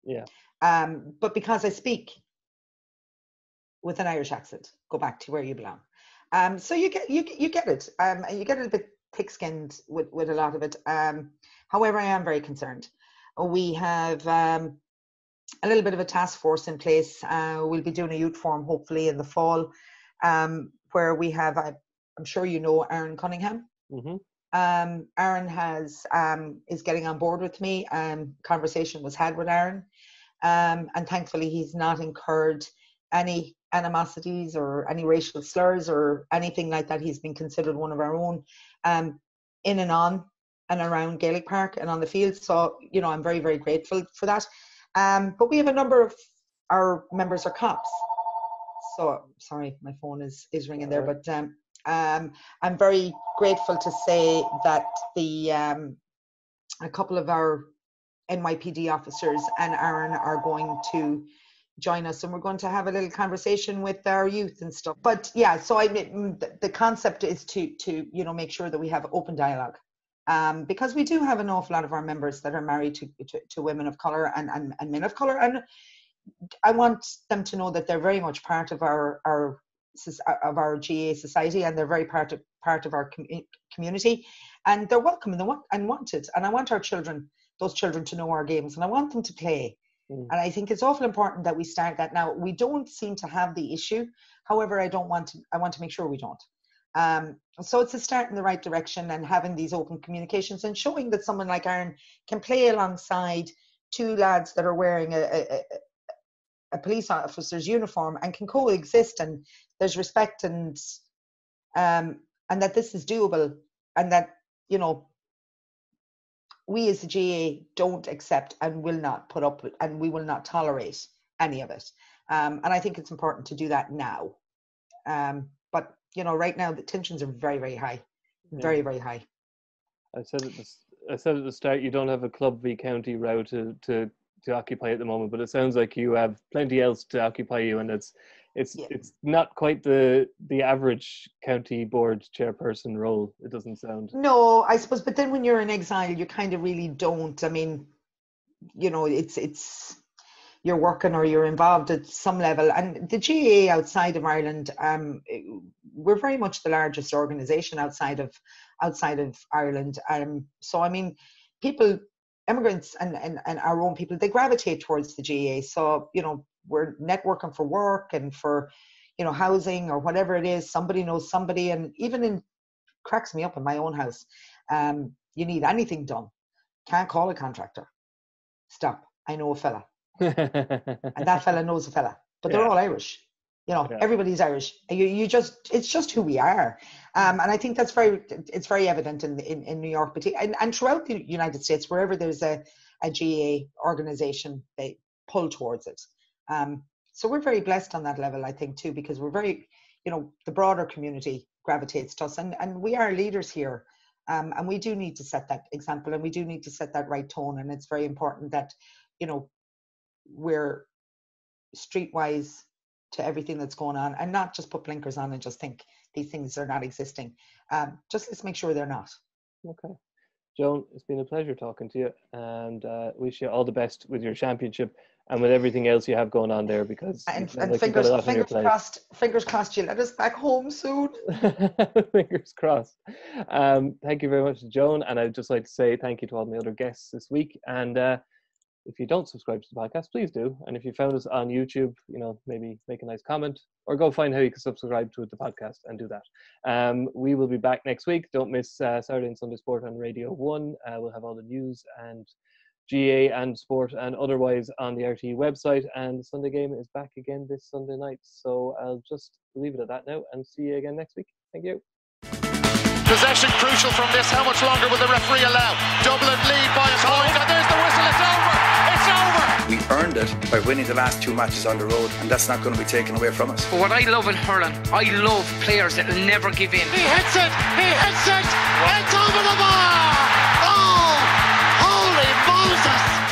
Yeah. Um, but because I speak with an Irish accent, go back to where you belong. Um, so you get you you get it. Um, you get a bit thick-skinned with with a lot of it. Um, however, I am very concerned. We have um, a little bit of a task force in place. Uh, we'll be doing a youth forum hopefully in the fall, um, where we have. I, I'm sure you know Aaron Cunningham. Mm-hmm. Um, Aaron has um, is getting on board with me. Um, conversation was had with Aaron, um, and thankfully he's not incurred any animosities or any racial slurs or anything like that. He's been considered one of our own um, in and on and around Gaelic Park and on the field. So, you know, I'm very, very grateful for that. Um, but we have a number of our members are cops. So, sorry, my phone is, is ringing there, but um, um, I'm very grateful to say that the um, a couple of our NYPD officers and Aaron are going to join us and we're going to have a little conversation with our youth and stuff but yeah so i the concept is to to you know make sure that we have open dialogue um, because we do have an awful lot of our members that are married to, to, to women of color and, and, and men of color and i want them to know that they're very much part of our our of our GAA society and they're very part of part of our com- community and they're welcome and they want and wanted and I want our children those children to know our games and I want them to play Mm. And I think it's awful important that we start that now. We don't seem to have the issue. However, I don't want to, I want to make sure we don't. Um, so it's a start in the right direction and having these open communications and showing that someone like Aaron can play alongside two lads that are wearing a, a, a police officer's uniform and can coexist and there's respect and um, and that this is doable and that you know we as the GAA don't accept and will not put up with, and we will not tolerate any of it. Um, and I think it's important to do that now. Um, you know, right now the tensions are very, very high, yeah. very, very high. I said at the, I said at the start, you don't have a club v county row to to to occupy at the moment, but it sounds like you have plenty else to occupy you, and it's it's yeah. it's not quite the the average county board chairperson role. It doesn't sound. No, I suppose, but then when you're in exile, you kind of really don't. I mean, you know, it's it's you're working or you're involved at some level. And the GAA outside of Ireland, um, we're very much the largest organisation outside of outside of Ireland. Um, so I mean, people immigrants and, and, and our own people, they gravitate towards the GAA. So, you know, we're networking for work and for, you know, housing or whatever it is. Somebody knows somebody. And even in, cracks me up in my own house. Um, you need anything done. Can't call a contractor. Stop. I know a fella. <laughs> and that fella knows a fella. But they're yeah. all Irish you know yeah. everybody's irish. You, you just it's just who we are. Um, and i think that's very it's very evident in in, in new york but and, and throughout the united states wherever there's a, a gaa organization they pull towards it. Um, so we're very blessed on that level i think too because we're very you know the broader community gravitates to us and and we are leaders here. Um, and we do need to set that example and we do need to set that right tone and it's very important that you know we're streetwise to everything that's going on and not just put blinkers on and just think these things are not existing. Um, just let's make sure they're not. Okay. Joan, it's been a pleasure talking to you, and uh, wish you all the best with your championship and with everything else you have going on there. Because And, and like you've fingers, got a lot on your fingers crossed, fingers crossed you let us back home soon. <laughs> Fingers crossed. Um, thank you very much, Joan. And I'd just like to say thank you to all my other guests this week. And uh, if you don't subscribe to the podcast, please do. And if you found us on YouTube, you know, maybe make a nice comment or go find how you can subscribe to the podcast and do that. Um, we will be back next week. Don't miss uh, Saturday and Sunday Sport on Radio 1. Uh, we'll have all the news and GAA and sport and otherwise on the RTE website. And the Sunday game is back again this Sunday night. So I'll just leave it at that now and see you again next week. Thank you. Possession crucial from this. How much longer will the referee allow? Dublin lead by a point, and there's the whistle. It's over. We earned it by winning the last two matches on the road, and that's not going to be taken away from us. But what I love in hurling, I love players that never give in. He hits it, he hits it, it's over the bar! Oh, holy Moses!